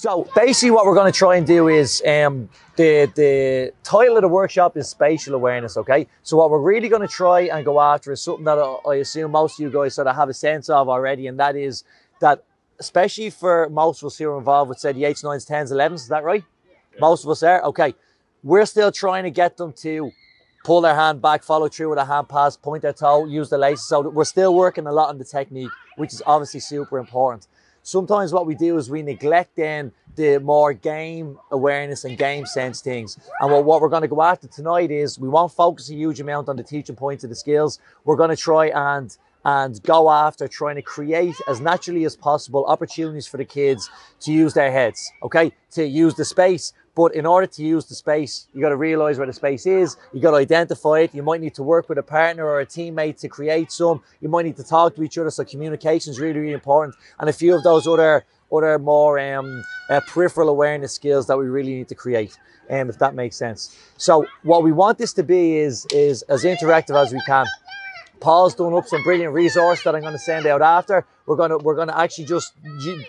So basically, what we're going to try and do is um, the the title of the workshop is spatial awareness. Okay, so what we're really going to try and go after is something that I, I assume most of you guys sort of have a sense of already, and that is that especially for most of us who are involved with say the eights, nines, tens, elevens. Is that right? Most of us are. Okay, we're still trying to get them to pull their hand back, follow through with a hand pass, point their toe, use the laces. So we're still working a lot on the technique, which is obviously super important sometimes what we do is we neglect then the more game awareness and game sense things. And what, what we're going to go after tonight is we won't focus a huge amount on the teaching points of the skills. We're going to try and and go after trying to create as naturally as possible opportunities for the kids to use their heads, okay? To use the space, but in order to use the space, you got to realize where the space is. You got to identify it. You might need to work with a partner or a teammate to create some. You might need to talk to each other. So communication is really, really important. And a few of those other other more um, uh, peripheral awareness skills that we really need to create, um, if that makes sense. So what we want this to be is is as interactive as we can. Paul's done up some brilliant resource that I'm going to send out after. We're going to we're going to actually just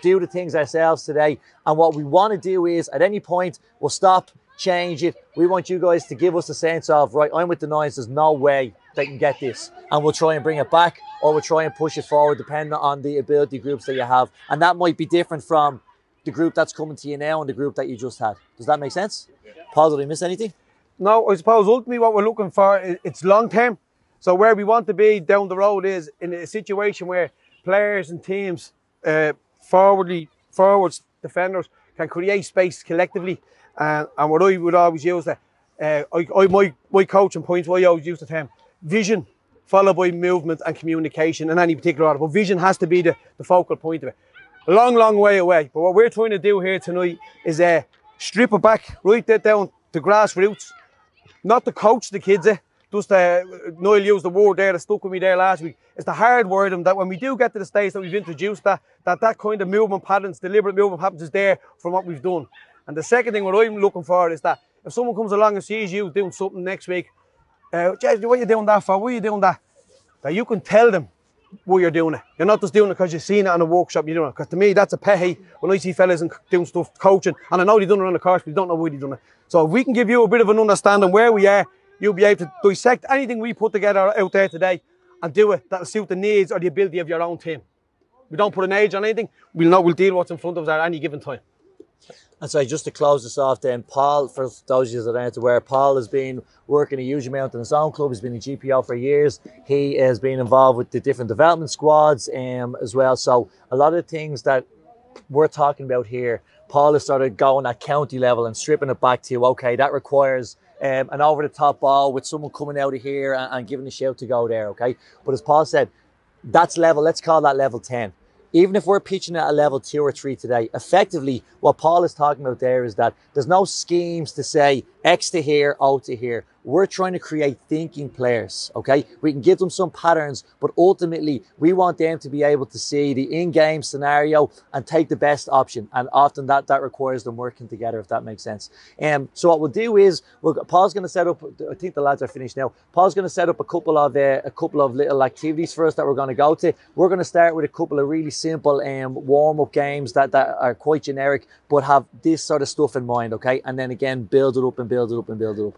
do the things ourselves today. And what we want to do is at any point we'll stop, change it. We want you guys to give us a sense of right. I'm with the nines. There's no way they can get this, and we'll try and bring it back, or we'll try and push it forward, depending on the ability groups that you have. And that might be different from the group that's coming to you now and the group that you just had. Does that make sense? Paul, did I miss anything? No, I suppose ultimately what we're looking for is it's long term. So where we want to be down the road is in a situation where players and teams, uh, forwardly, forwards, defenders can create space collectively. Uh, and what I would always use that, uh, I, I, my, my coaching points, I always use the term vision followed by movement and communication in any particular order. But vision has to be the, the focal point of it. A long, long way away. But what we're trying to do here tonight is uh, strip it back, right there down to grassroots. Not to coach the kids, eh? Just uh, Noel used the word there that stuck with me there last week. It's the hard word and that when we do get to the stage that we've introduced that, that that kind of movement patterns, deliberate movement patterns is there from what we've done. And the second thing what I'm looking for is that if someone comes along and sees you doing something next week, uh, what are you doing that for? Why are you doing that? That you can tell them why you're doing it. You're not just doing it because you've seen it in a workshop, you're doing it. Because to me, that's a pay when I see fellas and doing stuff, coaching, and I know they've done it on the course, but they don't know why they've done it. So if we can give you a bit of an understanding where we are, you'll be able to dissect anything we put together out there today and do it that'll suit the needs or the ability of your own team. We don't put an age on anything. We'll know we'll deal with what's in front of us at any given time. And so just to close this off then, Paul, for those of you that aren't aware, Paul has been working a huge amount in his own club. He's been in GPO for years. He has been involved with the different development squads um, as well. So a lot of things that we're talking about here, Paul has started going at county level and stripping it back to, you. okay, that requires um, an over the top ball with someone coming out of here and, and giving a shout to go there, okay? But as Paul said, that's level, let's call that level 10 even if we're pitching at a level two or three today, effectively what Paul is talking about there is that there's no schemes to say X to here, O to here. We're trying to create thinking players, okay? We can give them some patterns, but ultimately we want them to be able to see the in-game scenario and take the best option. And often that, that requires them working together, if that makes sense. Um, so what we'll do is, we're, Paul's going to set up, I think the lads are finished now. Paul's going to set up a couple of, uh, a couple of little activities for us that we're going to go to. We're going to start with a couple of really simple um, warm-up games that, that are quite generic, but have this sort of stuff in mind, okay? And then again, build it up and build it up and build it up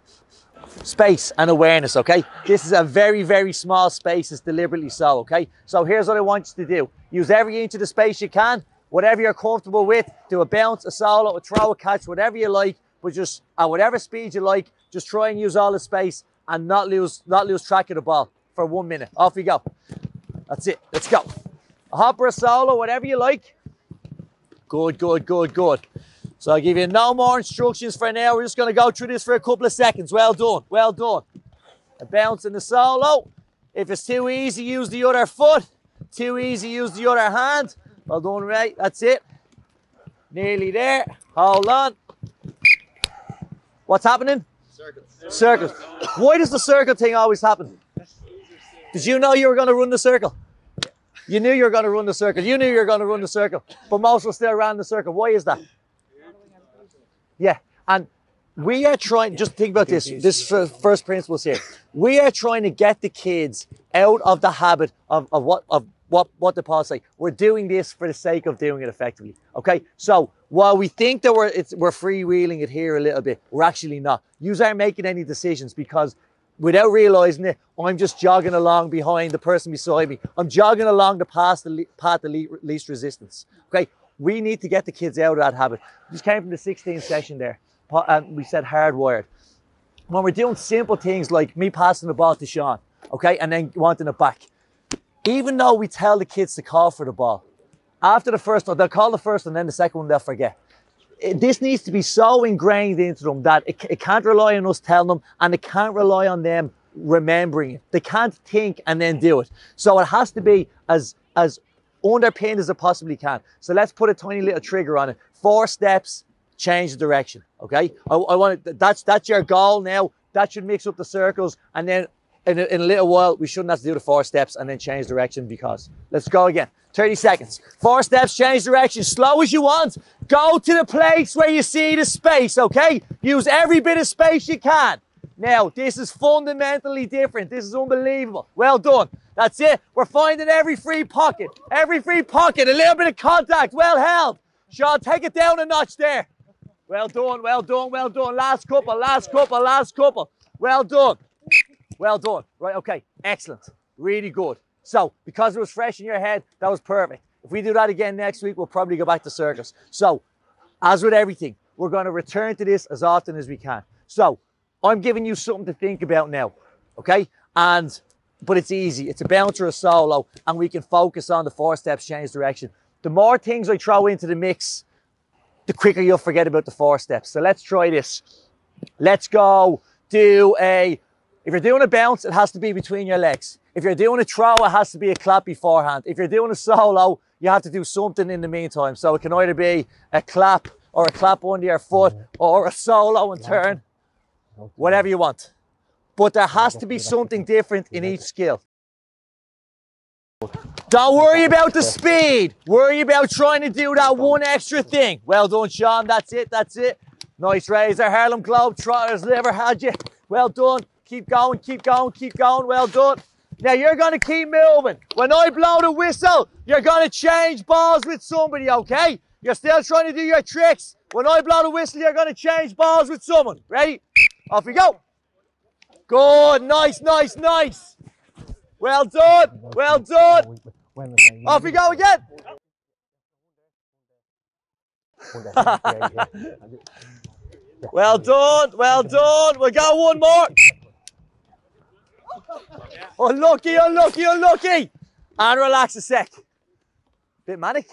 space and awareness, okay? This is a very, very small space. It's deliberately so, okay? So here's what I want you to do. Use every inch of the space you can, whatever you're comfortable with. Do a bounce, a solo, a throw, a catch, whatever you like, but just at whatever speed you like, just try and use all the space and not lose, not lose track of the ball for one minute. Off we go. That's it. Let's go. A hopper, a solo, whatever you like. Good, good, good, good. So I'll give you no more instructions for now. We're just going to go through this for a couple of seconds. Well done. Well done. A bounce in the solo. If it's too easy, use the other foot. Too easy, use the other hand. Well done, right? That's it. Nearly there. Hold on. What's happening? Circles. Circles. Why does the circle thing always happen? Did you know you were going to run the circle? You knew you were going to run the circle. You knew you were going to run the circle. But most will still ran the circle. Why is that? Yeah, and we are trying. Just think about this. This first principles here. We are trying to get the kids out of the habit of, of what of what, what did Paul say? We're doing this for the sake of doing it effectively. Okay, so while we think that we're it's, we're freewheeling it here a little bit, we're actually not. You aren't making any decisions because without realizing it, I'm just jogging along behind the person beside me. I'm jogging along the path, the path of least resistance. Okay, we need to get the kids out of that habit. Just came from the 16th session there, and we said hardwired. When we're doing simple things like me passing the ball to Sean, okay, and then wanting it back, even though we tell the kids to call for the ball, after the first one, they'll call the first and then the second one they'll forget. It, this needs to be so ingrained into them that it, it can't rely on us telling them and it can't rely on them remembering it. They can't think and then do it. So it has to be as, as underpinned as it possibly can. So let's put a tiny little trigger on it. Four steps, change the direction. Okay. I, I want that's, that's your goal now. That should mix up the circles and then in a, in a little while, we shouldn't have to do the four steps and then change direction because. Let's go again. 30 seconds. Four steps, change direction. Slow as you want. Go to the place where you see the space, okay? Use every bit of space you can. Now, this is fundamentally different. This is unbelievable. Well done. That's it. We're finding every free pocket. Every free pocket. A little bit of contact. Well held. Sean, take it down a notch there. Well done, well done, well done. Last couple, last couple, last couple. Well done. Well done. Right, okay. Excellent. Really good. So, because it was fresh in your head, that was perfect. If we do that again next week, we'll probably go back to circus. So, as with everything, we're going to return to this as often as we can. So, I'm giving you something to think about now, okay? And, but it's easy. It's a bouncer, or a solo, and we can focus on the four steps, change direction. The more things I throw into the mix, the quicker you'll forget about the four steps. So let's try this. Let's go do a if you're doing a bounce, it has to be between your legs. If you're doing a throw, it has to be a clap beforehand. If you're doing a solo, you have to do something in the meantime. So it can either be a clap or a clap under your foot mm-hmm. or a solo and turn, whatever you want. But there has to be something different in each skill. Don't worry about the speed. Worry about trying to do that one extra thing. Well done, Sean. That's it. That's it. Nice razor. Harlem Globetrotters never had you. Well done. Keep going, keep going, keep going. Well done. Now you're going to keep moving. When I blow the whistle, you're going to change balls with somebody, okay? You're still trying to do your tricks. When I blow the whistle, you're going to change balls with someone. Ready? Off we go. Good. Nice, nice, nice. Well done. Well done. Off we go again. well done. Well done. We got one more. Unlucky, unlucky, unlucky. And relax a sec. Bit manic.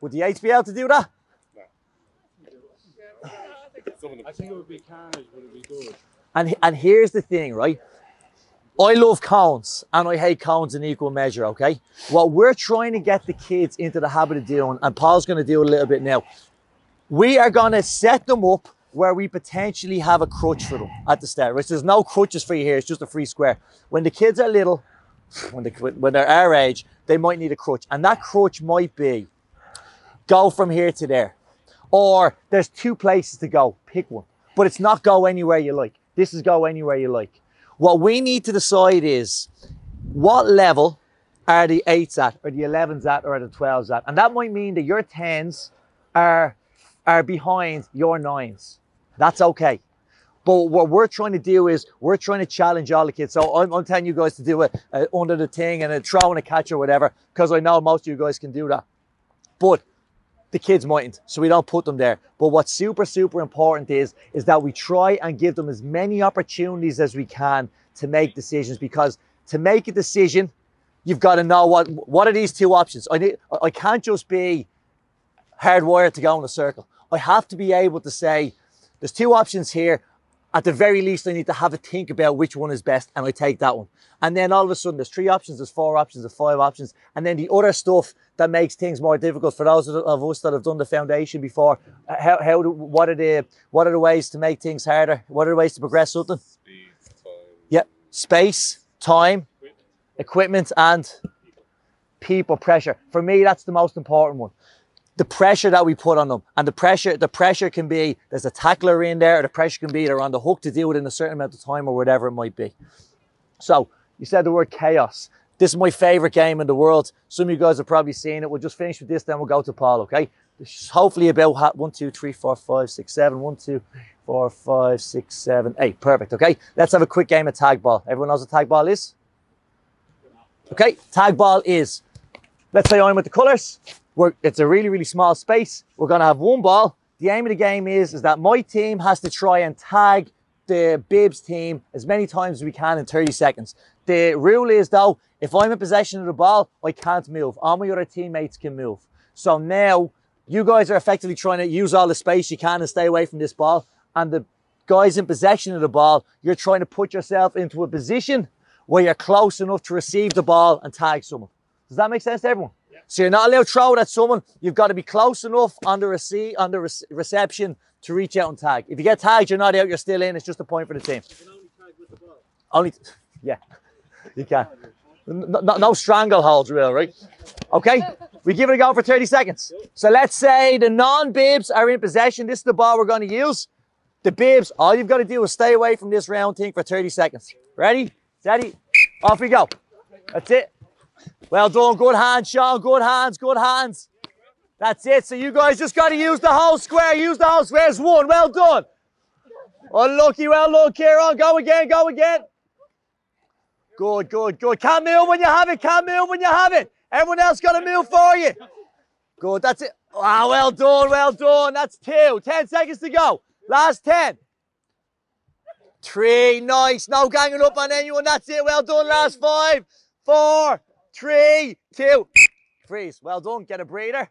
Would the H be able to do that? I think it would be carnage, but it would be good. And, and here's the thing, right? I love cones and I hate cones in equal measure, okay? What we're trying to get the kids into the habit of doing, and Paul's going to do a little bit now, we are going to set them up where we potentially have a crutch for them at the start, which there's no crutches for you here, it's just a free square. When the kids are little, when, they, when they're our age, they might need a crutch. And that crutch might be go from here to there. Or there's two places to go, pick one. But it's not go anywhere you like. This is go anywhere you like. What we need to decide is what level are the eights at, or the 11s at, or the 12s at. And that might mean that your 10s are are behind your nines. That's okay. But what we're trying to do is we're trying to challenge all the kids. So I'm, I'm telling you guys to do it uh, under the thing and a throw and a catch or whatever, because I know most of you guys can do that. But the kids mightn't, so we don't put them there. But what's super, super important is, is that we try and give them as many opportunities as we can to make decisions because to make a decision, you've got to know what, what are these two options. I, need, I can't just be hardwired to go in a circle. I have to be able to say, there's two options here. At the very least, I need to have a think about which one is best, and I take that one. And then all of a sudden, there's three options, there's four options, there's five options, and then the other stuff that makes things more difficult for those of us that have done the foundation before. Uh, how, how do, what are the what are the ways to make things harder? What are the ways to progress something? Speed, time. Yeah, space, time, equipment, and people pressure. For me, that's the most important one the pressure that we put on them. And the pressure, the pressure can be there's a tackler in there, or the pressure can be they're on the hook to deal with in a certain amount of time or whatever it might be. So you said the word chaos. This is my favorite game in the world. Some of you guys have probably seen it. We'll just finish with this, then we'll go to Paul, okay? Hopefully about one, two, three, four, five, six, seven. One, two, four, five, six, seven, eight. Perfect, okay? Let's have a quick game of tag ball. Everyone knows what tag ball is? Okay, tag ball is, let's say I'm with the colours. We're, it's a really, really small space. We're going to have one ball. The aim of the game is, is that my team has to try and tag the Bibs team as many times as we can in 30 seconds. The rule is though, if I'm in possession of the ball, I can't move. All my other teammates can move. So now you guys are effectively trying to use all the space you can and stay away from this ball. And the guys in possession of the ball, you're trying to put yourself into a position where you're close enough to receive the ball and tag someone. Does that make sense to everyone? So you're not allowed to throw it at someone. You've got to be close enough under rece- on the reception to reach out and tag. If you get tagged, you're not out, you're still in. It's just a point for the team. Only, tag with the ball. Only, t- yeah, you can. No, no, no strangleholds, real, right? Okay, we give it a go for 30 seconds. So let's say the non-bibs are in possession. This is the ball we're going to use. The bibs, all you've got to do is stay away from this round thing for 30 seconds. Ready? Steady? Off we go. That's it. Well done. Good hands, Sean. Good hands. Good hands. That's it. So you guys just got to use the whole square. Use the whole square. There's one. Well done. Unlucky. Well done, Kieran. Go again. Go again. Good, good, good. Can't move when you have it. Can't move when you have it. Everyone else got to move for you. Good. That's it. Wow. Well done. Well done. That's two. Ten seconds to go. Last ten. Three. Nice. No ganging up on anyone. That's it. Well done. Last five. Four. Three. Two. Freeze. Well done. Get a breather.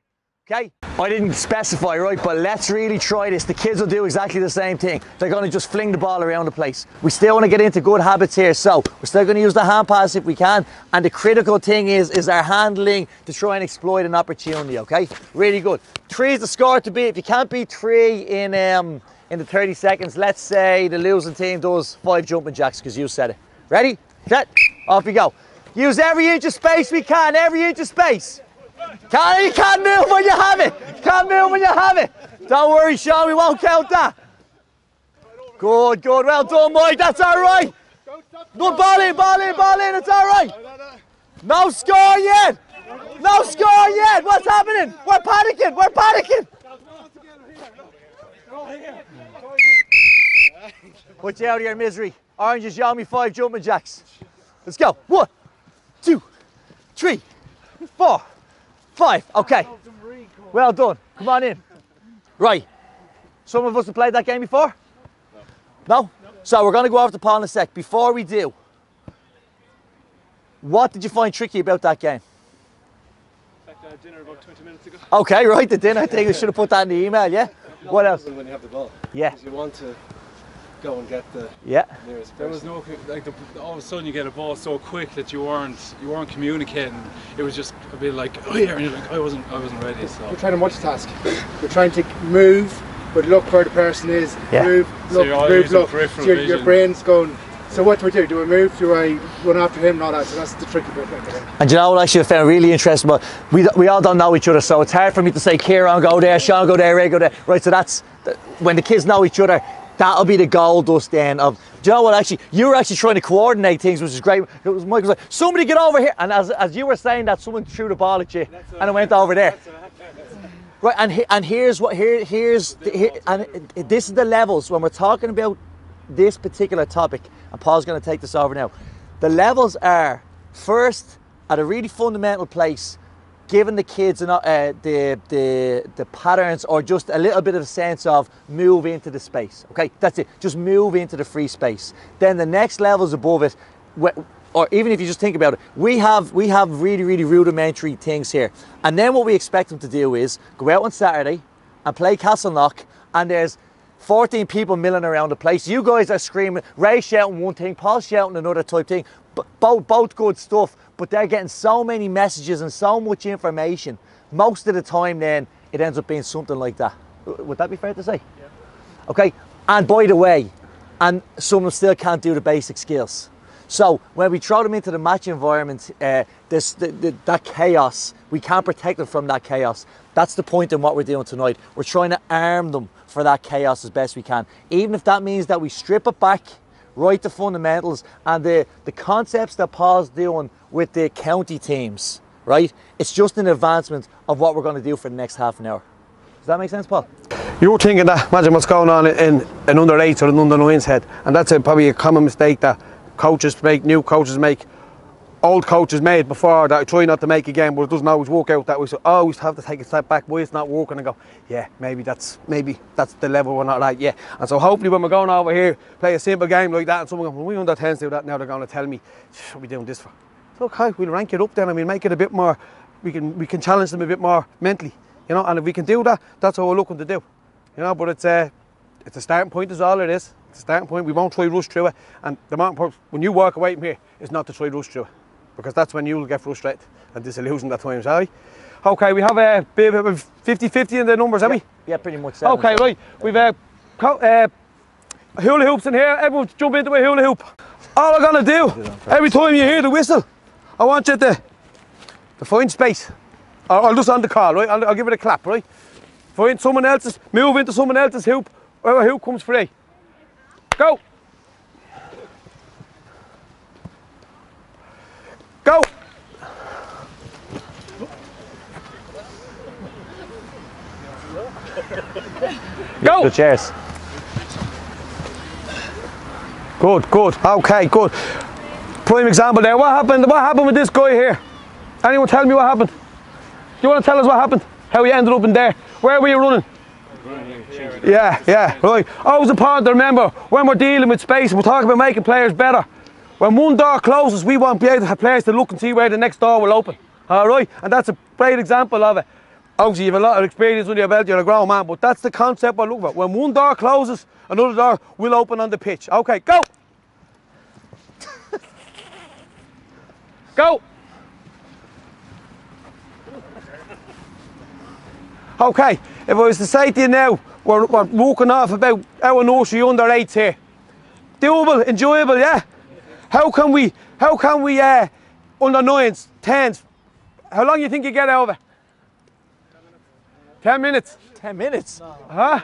Okay. I didn't specify, right? But let's really try this. The kids will do exactly the same thing. They're going to just fling the ball around the place. We still want to get into good habits here. So we're still going to use the hand pass if we can. And the critical thing is, is our handling to try and exploit an opportunity. Okay. Really good. Three is the score to beat. If you can't beat three in um in the 30 seconds, let's say the losing team does five jumping jacks because you said it. Ready? Set. Off we go. Use every inch of space we can. Every inch of space. Can't, you can't move when you have it. Can't move when you have it. Don't worry, Sean, we won't count that. Good, good. Well done, Mike. That's all right. No, ball in, ball in, ball in. It's all right. No score yet. No score yet. What's happening? We're panicking. We're panicking. Put you out of your misery. Orange is yummy. Five jumping jacks. Let's go. One, two, three, four, five. Okay. Well done. Come on in. Right. Some of us have played that game before? No? So we're going to go over to Paul in a sec. Before we do, what did you find tricky about that game? Dinner about 20 minutes ago. Okay, right, the dinner thing. I should have put that in the email, yeah? What else? When you have the ball, Yeah, you want to go and get the yeah. nearest There was no like the, all of a sudden you get a ball so quick that you weren't you weren't communicating. It was just a bit like oh yeah, and you're like I wasn't I wasn't ready. So You're trying to multitask. You're trying to move, but look where the person is. Yeah. Move, So look, you're move, look. peripheral So your, your vision. brain's going. So what do we do? Do we move? Do I run after him? Not that. So that's the tricky bit. And you know what actually I found really interesting? But we, we all don't know each other, so it's hard for me to say, Kieran, go there, Sean, go there, Ray, go there. Right, so that's th- when the kids know each other, that'll be the goal dust then of, do you know what actually, you were actually trying to coordinate things, which is great. It was Michael was like, somebody get over here. And as, as you were saying that, someone threw the ball at you and it went over there. Right, and he, and here's what here here's the, here, and this is the levels when we're talking about this particular topic. And Paul's going to take this over now. The levels are first at a really fundamental place, giving the kids an, uh, the the the patterns or just a little bit of a sense of move into the space. Okay, that's it. Just move into the free space. Then the next levels above it. or even if you just think about it, we have we have really really rudimentary things here, and then what we expect them to do is go out on Saturday and play Castleknock, and there's 14 people milling around the place. You guys are screaming, Ray shouting one thing, Paul shouting another type thing, but both both good stuff. But they're getting so many messages and so much information. Most of the time, then it ends up being something like that. Would that be fair to say? Okay. And by the way, and some of them still can't do the basic skills. So when we throw them into the match environment, uh, this the, the, that chaos, we can't protect them from that chaos. That's the point in what we're doing tonight. We're trying to arm them for that chaos as best we can, even if that means that we strip it back, right to fundamentals and the, the concepts that Paul's doing with the county teams, right? It's just an advancement of what we're going to do for the next half an hour. Does that make sense, Paul? You're thinking that, imagine what's going on in an under eight or an under nine's head. And that's a, probably a common mistake that coaches make, new coaches make, old coaches made before that I try not to make again, but it doesn't always work out that way. So I always have to take a step back, why it's not working and go, yeah, maybe that's maybe that's the level we're not at, yeah. And so hopefully when we're going over here, play a simple game like that and someone goes, well, we under 10s do that now, they're going to tell me, should we doing this for? It's okay, we'll rank it up then and we'll make it a bit more, we can we can challenge them a bit more mentally, you know, and if we can do that, that's what we're looking to do. You know, but it's a, it's a starting point is all it is. It's a starting point. We won't try rush through it. And the important, when you walk away from here, is not to try rush through it. Because that's when you'll get frustrated and disillusioned at times, are we? Okay, we have a bit of 50-50 in the numbers, have we? Yeah, pretty much. seven, Okay, so- right. We've uh, uh, hula hoops in here. Everyone jump into a hula hoop. All I'm gonna do, every time you hear the whistle, I want you to, to find space. I'll just on the call, right? I'll, I'll give it a clap, right? Find someone else's, move into someone else's hoop, where a hoop comes free. Go. Go. Go. Good cheers. Good, good. Okay, good. Prime example there. What happened? What happened with this guy here? Anyone tell me what happened? Do you want to tell us what happened? How you ended up in there? Where were you running? Yeah, yeah, right. Always important to remember when we're dealing with space, we're talking about making players better. When one door closes, we want to be able to have players to look and see where the next door will open. All right, and that's a great example of it. Obviously, you have a lot of experience under your belt, you're a grown man, but that's the concept we're looking for. When one door closes, another door will open on the pitch. Okay, go! Go! Okay, if I was to say to you now, we're, we're walking off about our nursery under eights here. Doable, enjoyable, yeah? How can we, how can we, uh, under nines, tens, how long you think you get over? of it? Ten minutes. 10 minutes. Huh?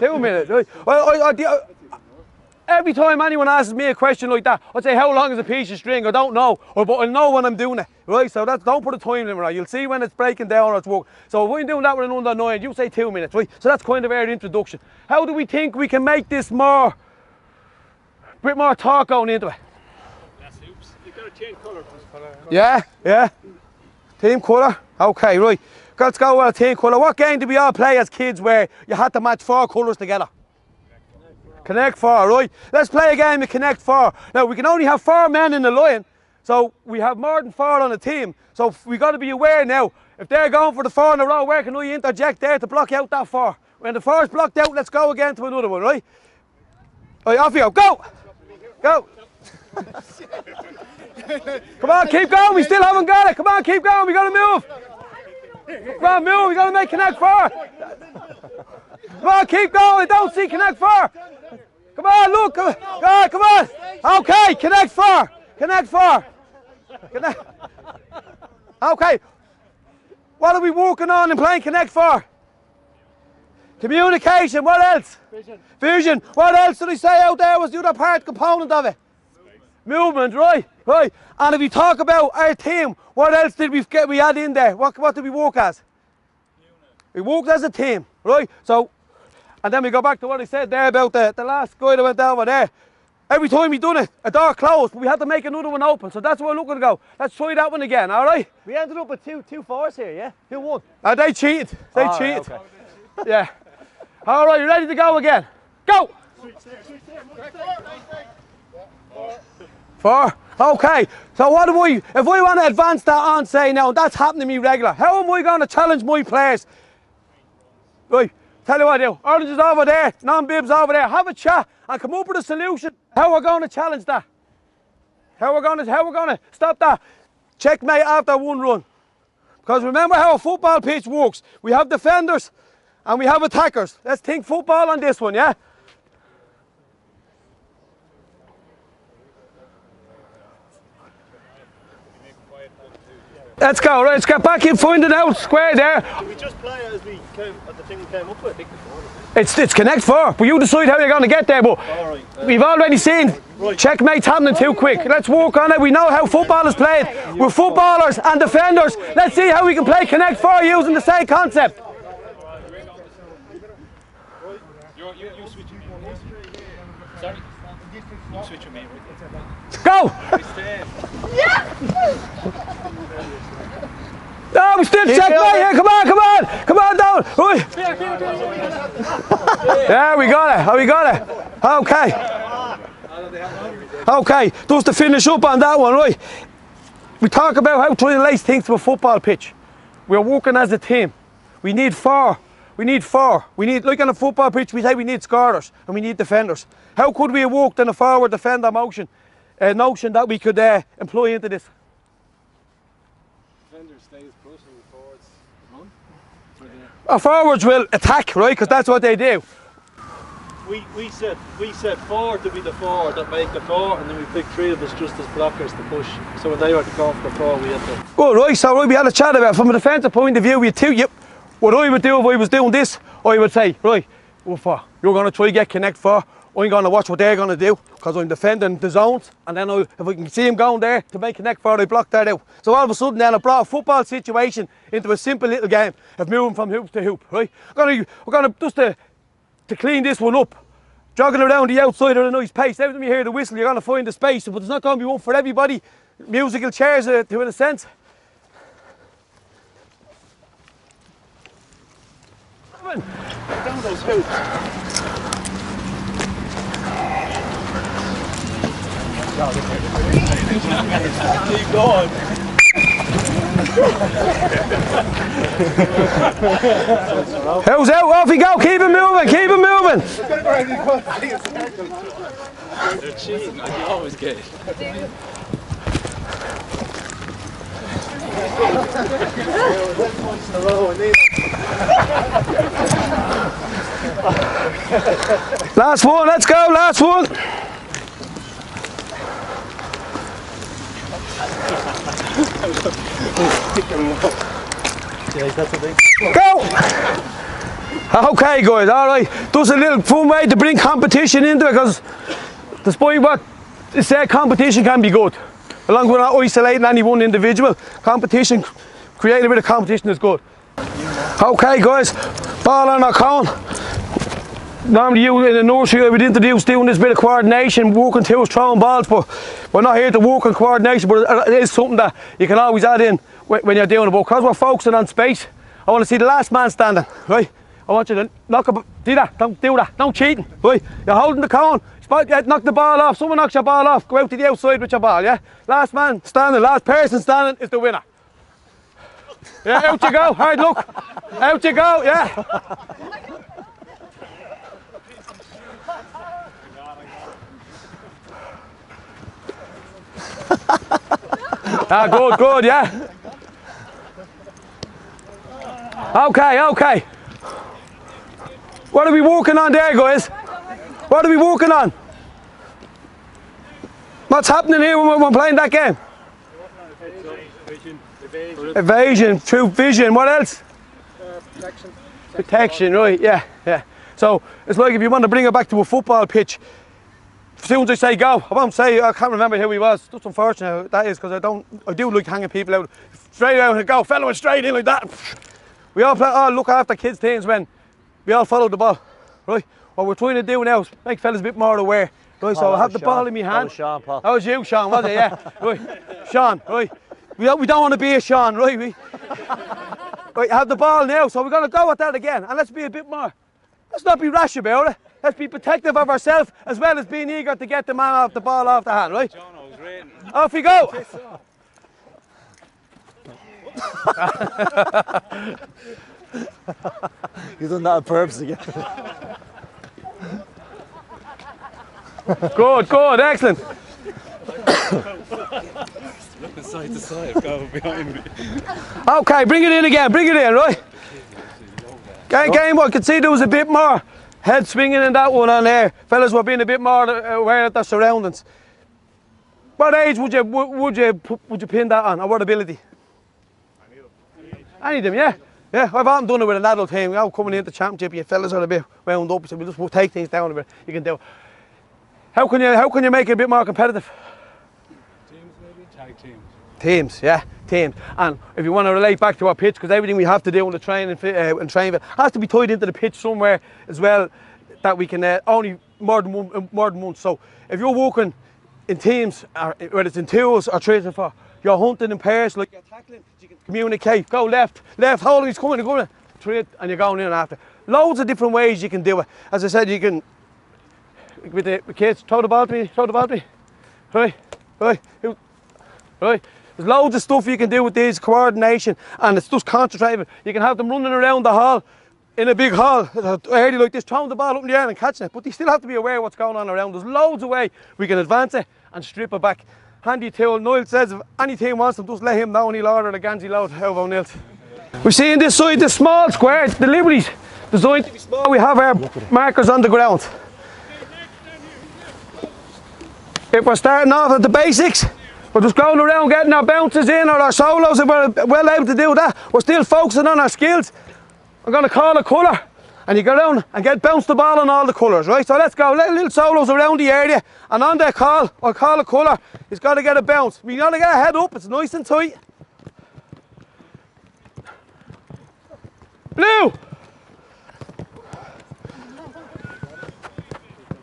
Two minutes. Right. Well, I, I, I, every time anyone asks me a question like that, I'd say, how long is a piece of string? I don't know, or, but I know when I'm doing it. Right, so that's, don't put a time limit on. You'll see when it's breaking down or it's working. So if I'm doing that with an under nine, you say two minutes, right? So that's kind of our introduction. How do we think we can make this more, a bit more talk going into it? Yeah, yeah. Team colour. Okay, right. Let's go with a team colour. What game did we all play as kids where you had to match four colours together? Connect four, right? Let's play a game of Connect four. Now we can only have four men in the line, so we have more than four on the team. So we got to be aware now. If they're going for the four in a row, where can we interject there to block out that four? When the four is blocked out, let's go again to another one, right? Right, off you go. Go! Go! Come on, keep going. We still haven't got it. Come on, keep going. We got to move. Come on, move. We got to make Connect four. Come on, keep going. I Don't see Connect four. Come on, look. Come on, come on. Okay, Connect four. Connect four. Connect. Okay. What are we working on and playing Connect four? Communication. What else? Vision. Vision. What else did I say out there was the other part component of it? Movement, right, right. And if we talk about our team, what else did we get we add in there? What, what did we work as? We worked as a team, right? So, and then we go back to what I said there about the, the last guy that went over there. Every time we done it, a door closed, but we had to make another one open. So that's where we're looking to go. Let's try that one again, all right? We ended up with two two fours here, yeah? Who won? Uh, they cheated. They All right, cheated. okay. Yeah. All right, you ready to go again? Go! Four. Okay. So what do we, if we want to advance that on, say now, that's happening to me regular, how am I going to challenge my players? Right, tell you what I do. Orange is over there, non-bibs over there. Have a chat and come up with a solution. How we're going to challenge that? How we're going to, how we're going to stop that? Checkmate after one run. Because remember how a football pitch works. We have defenders and we have attackers. Let's think football on this one, yeah? Let's go, right, let's get back in, find it out, square there. We just play it as we came at the thing we came up with. It's it's connect four, but you decide how you're going to get there. But All right. Uh, we've already seen checkmate's happening too quick. Let's work on it. We know how football is played. We're footballers and defenders. Let's see how we can play connect four using the same concept. You, you, you switch with me. Sorry? You switch with me. Go! No, we still checkmate here. Come on, come on, come on down. Yeah, we got it. Oh, we got it. Okay. Okay, just to finish up on that one, right? We talk about how to relate things to a football pitch. We're working as a team. We need four. We need four. We need, like on a football pitch, we say we need scorers and we need defenders. How could we have worked in a forward defender motion, a notion that we could uh, employ into this? Defender stays close and forwards run. For the, Our forwards will attack, right? Because that's what they do. we we said we said four to be the four that make the four, and then we picked three of us just as blockers to push. So when they were to go for the four, we had to. Well, right, so right, we had a chat about it. from a defensive point of view, we had two. Yep. What I would do if I was doing this, I would say, right, what for? You're going to try to get connect for. I'm going to watch what they're going to do because I'm defending the zones, and then I, if I can see him going there to make connect for, I block that out. So all of a sudden, then I brought a football situation into a simple little game of moving from hoop to hoop. Right, we're going to we're going to just to to clean this one up. Jogging around the outside at a nice pace. Every time you hear the whistle, you're going to find the space, but there's not going to be one for everybody. Musical chairs, uh, to in a sense. Down those hoops. Keep going. Who's out? You go. Keep it moving. Keep it moving. they're cheating. You always get it. Last one. Let's go. Last one. Go. Okay, guys. All right. Just a little fun way to bring competition into it because despite what they say, competition can be good. Along with not isolating any one individual, competition, creating a bit of competition is good. Okay, guys. Ball on our cone. Normally you in the nursery would introduce doing this bit of coordination, working to us throwing balls, but we're not here to work on coordination, but it is something that you can always add in when you're doing it. But because we're focusing on space, I want to see the last man standing, right? I want you to knock up, do that, don't do that, don't cheating, right? You're holding the cone, spot, knock the ball off, someone knocks your ball off, go out to the outside with your ball, yeah? Last man standing, last person standing is the winner. Yeah, out you go, hard look, out you go, yeah. Ah, good, good, yeah. Okay, okay. What are we walking on there, guys? What are we walking on? What's happening here when we're playing that game? Evasion, true vision. What else? Protection, Protection, right? Yeah, yeah. So it's like if you want to bring it back to a football pitch, soon as I say go, I won't say I can't remember who he was. That's unfortunate that is because I don't I do like hanging people out straight out and go, fellow went straight in like that. We all play all look after kids' teams when we all follow the ball. Right? What we're trying to do now is make fellas a bit more aware. Right, so Oh, I that have the was ball in my That hand. was Sean, Paul. That was you, Sean, was it? Yeah. right. Sean, right. We don't, we don't want to be a Sean, right? We, right, I have the ball now, so we're going to go at that again. And let's be a bit more, let's not be rash about it. Let's be protective of ourselves as well as being eager to get the man off the ball off the hand, right? John, I was. Off we go. You've done that on purpose again. Good, good, excellent. Looking side to side, go behind me. Okay, bring it in again, bring it in, right? Game, game, I could see there was a bit more head swinging in that one on there. Fellas were being a bit more uh, aware of their surroundings. What age would you would you would you pin that on, or what ability? Any of them, yeah. Yeah, I've often done it with an adult team. Know, coming into championship, you fellas are a bit wound up, so we just we'll take things down a bit. You can do. How can you how can you make it a bit more competitive? Teams maybe? Tag teams. Teams, yeah, teams. And if you want to relate back to our pitch, because everything we have to do on the train and, uh, and training has to be tied into the pitch somewhere as well, that we can uh, only more than one, uh, more than once. So if you're walking in teams, or whether it's in twos or threes or four, you're hunting in pairs, like you're tackling, you can communicate. Go left, left, hold, he's coming, he's coming, three, and you're going in and after. Loads of different ways you can do it. As I said, you can with the kids, throw the ball to me, throw the ball to me. Right, right, right. There's loads of stuff you can do with these coordination, and it's just concentrating. You can have them running around the hall in a big hall, area like this, throwing the ball up in the air and catching it. But they still have to be aware of what's going on around. There's loads of way we can advance it and strip it back. Handy tool. Noel says if any team wants them, just let him know and he'll order the Ganji load. How about Niels? We're seeing this side, the small square, the Liberties designed to be small. We have our markers on the ground. If we're starting off at the basics, we're just going around getting our bounces in or our solos, if we're well able to do that, we're still focusing on our skills. I'm going to call a colour, and you go down and get bounce the ball on all the colours, right? So let's go, little, little solos around the area, and on that call, I'll call a colour, he's got to get a bounce. We got to get a head up, it's nice and tight. Blue!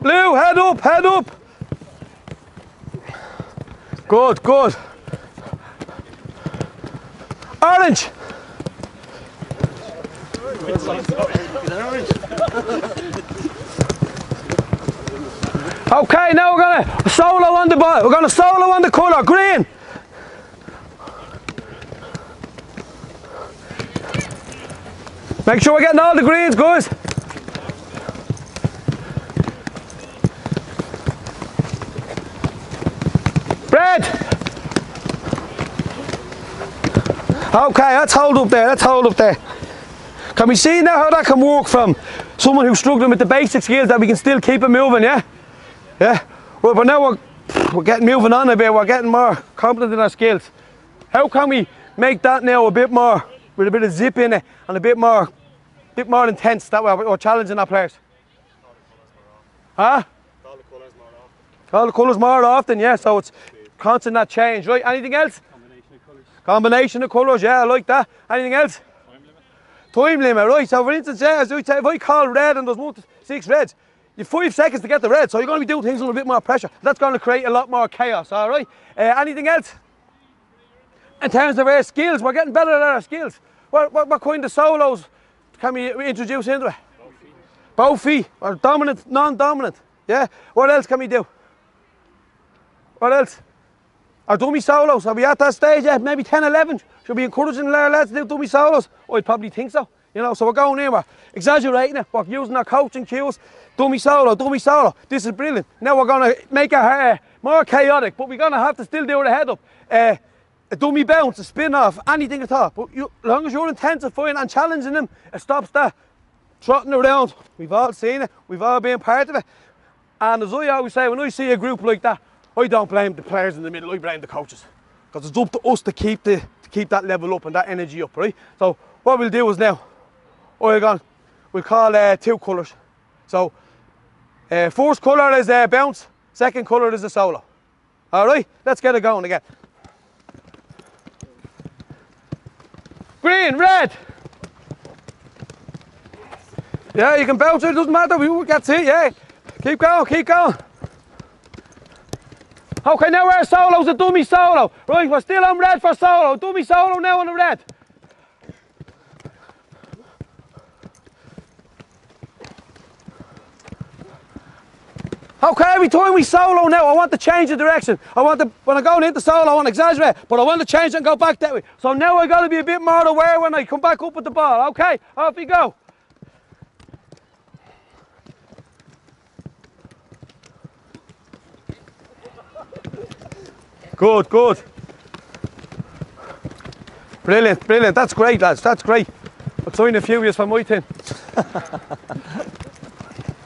Blue, head up, head up! Good, good. Orange. Okay, now we're gonna solo on the ball. We're gonna solo on the colour, green. Make sure we're getting all the greens, guys. Red. Okay, let's hold up there. Let's hold up there. Can we see now how that can work from someone who's struggling with the basic skills that we can still keep it moving, yeah? Yeah. Well, but now we're, we're getting moving on a bit. We're getting more confident in our skills. How can we make that now a bit more, with a bit of zip in it and a bit more, bit more intense? That way we're challenging our players. Huh? Call the colours more often, yeah. So it's constant that change, right? Anything else? Combination of colours. Combination of colours, yeah, I like that. Anything else? Time limit. Time limit, right? So for instance, yeah, as we say, if I call red and there's one to six reds, you've five seconds to get the red, so you're going to be doing things under a bit more pressure. That's going to create a lot more chaos, all right? Uh, anything else? In terms of our skills, we're getting better at our skills. What, what, what kind of solos can we introduce into it? Both feet, or dominant, non-dominant. Yeah. What else can we do? What else? Our dummy solos. Are we at that stage yet? Maybe 10, 11. Should we be encouraging our lads to do dummy solos? I'd probably think so. You know, so we're going in, we're exaggerating it, we're using our coaching cues. Dummy solo, dummy solo. This is brilliant. Now we're going to make it uh, more chaotic, but we're going to have to still do the head up. Uh, a dummy bounce, a spin off, anything at all. But as long as you're intensifying and challenging them, it stops that trotting around. We've all seen it, we've all been part of it. And as I always say, when I see a group like that, I don't blame the players in the middle, I blame the coaches. Because it's up to us to keep the to keep that level up and that energy up, right? So what we'll do is now, we're going, we'll call uh, two colours. So uh, first colour is uh, bounce, second colour is a solo. All right, let's get it going again. Green, red. Yeah, you can bounce it, doesn't matter, we get it, yeah. Keep going, keep going. Okay, now we're solos, a dummy solo. Right, we're still on red for solo. Dummy solo now on the red. Okay, every time we solo now, I want to change the direction. I want to, when I go into solo, I want to exaggerate, but I want to change and go back that way. So now I got to be a bit more aware when I come back up with the ball. Okay, off you go. Good, good. Brilliant, brilliant. That's great, lads. That's great. I'll sign a few years for my team.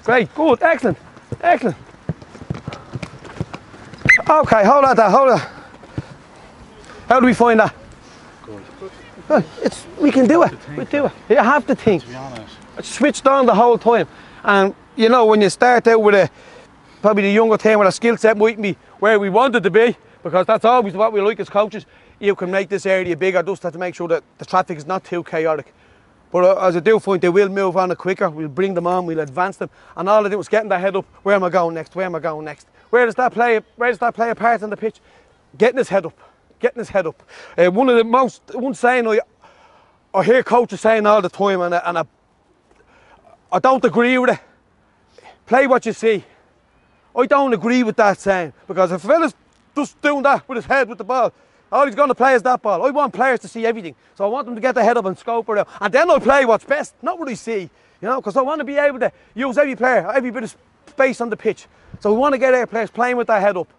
great, good, excellent, excellent. Okay, hold on, that, hold on. How do we find that? Good. It's we can do it. We do it. You have to think. To be honest. switched on the whole time. And you know, when you start out with a probably the younger team with a skill set mightn't be where we wanted to be, because that's always what we like as coaches. You can make this area bigger, just have to make sure that the traffic is not too chaotic. But uh, as I do find they will move on quicker, we'll bring them on, we'll advance them, and all I do is getting their head up, where am I going next? Where am I going next? Where does that play where does that play a part on the pitch? Getting his head up. Getting his head up. Uh, one of the most one saying I, I hear coaches saying all the time and I, and I I don't agree with it. Play what you see. I don't agree with that saying because if a fella's just doing that with his head with the ball, all he's going to play is that ball. I want players to see everything, so I want them to get their head up and scope around, and then I'll play what's best, not what I see. You know, because I want to be able to use every player, every bit of space on the pitch. So we want to get our players playing with their head up.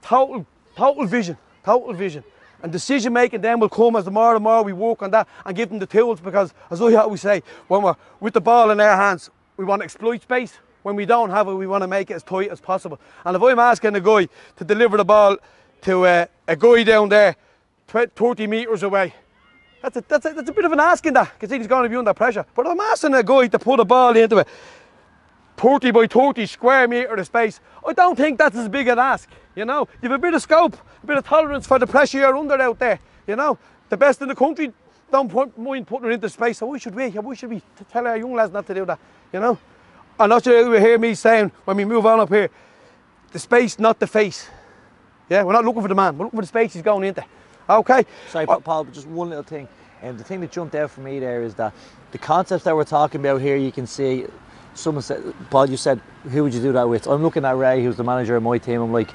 Total, total vision, total vision. And decision making then will come as the more and more we work on that and give them the tools because as I always say, when we're with the ball in our hands, we want to exploit space. When we don't have it, we want to make it as tight as possible. And if I'm asking a guy to deliver the ball to uh, a guy down there, tw- 30 metres away, that's a, that's, a, that's a bit of an asking that because he's going to be under pressure. But if I'm asking a guy to put a ball into it, 30 by 30 square metre of space, I don't think that's as big an ask. You know, you've a bit of scope, a bit of tolerance for the pressure you're under out there. You know, the best in the country don't put, mind putting it into space. So why should we? Why should we t- tell our young lads not to do that? You know, I'm not sure you will hear me saying when we move on up here, the space, not the face. Yeah, we're not looking for the man. We're looking for the space he's going into. Okay. Sorry, Uh, Paul, but just one little thing. And the thing that jumped out for me there is that the concepts that we're talking about here, you can see. Someone said, Paul, you said, who would you do that with? I'm looking at Ray, who's the manager of my team. I'm like,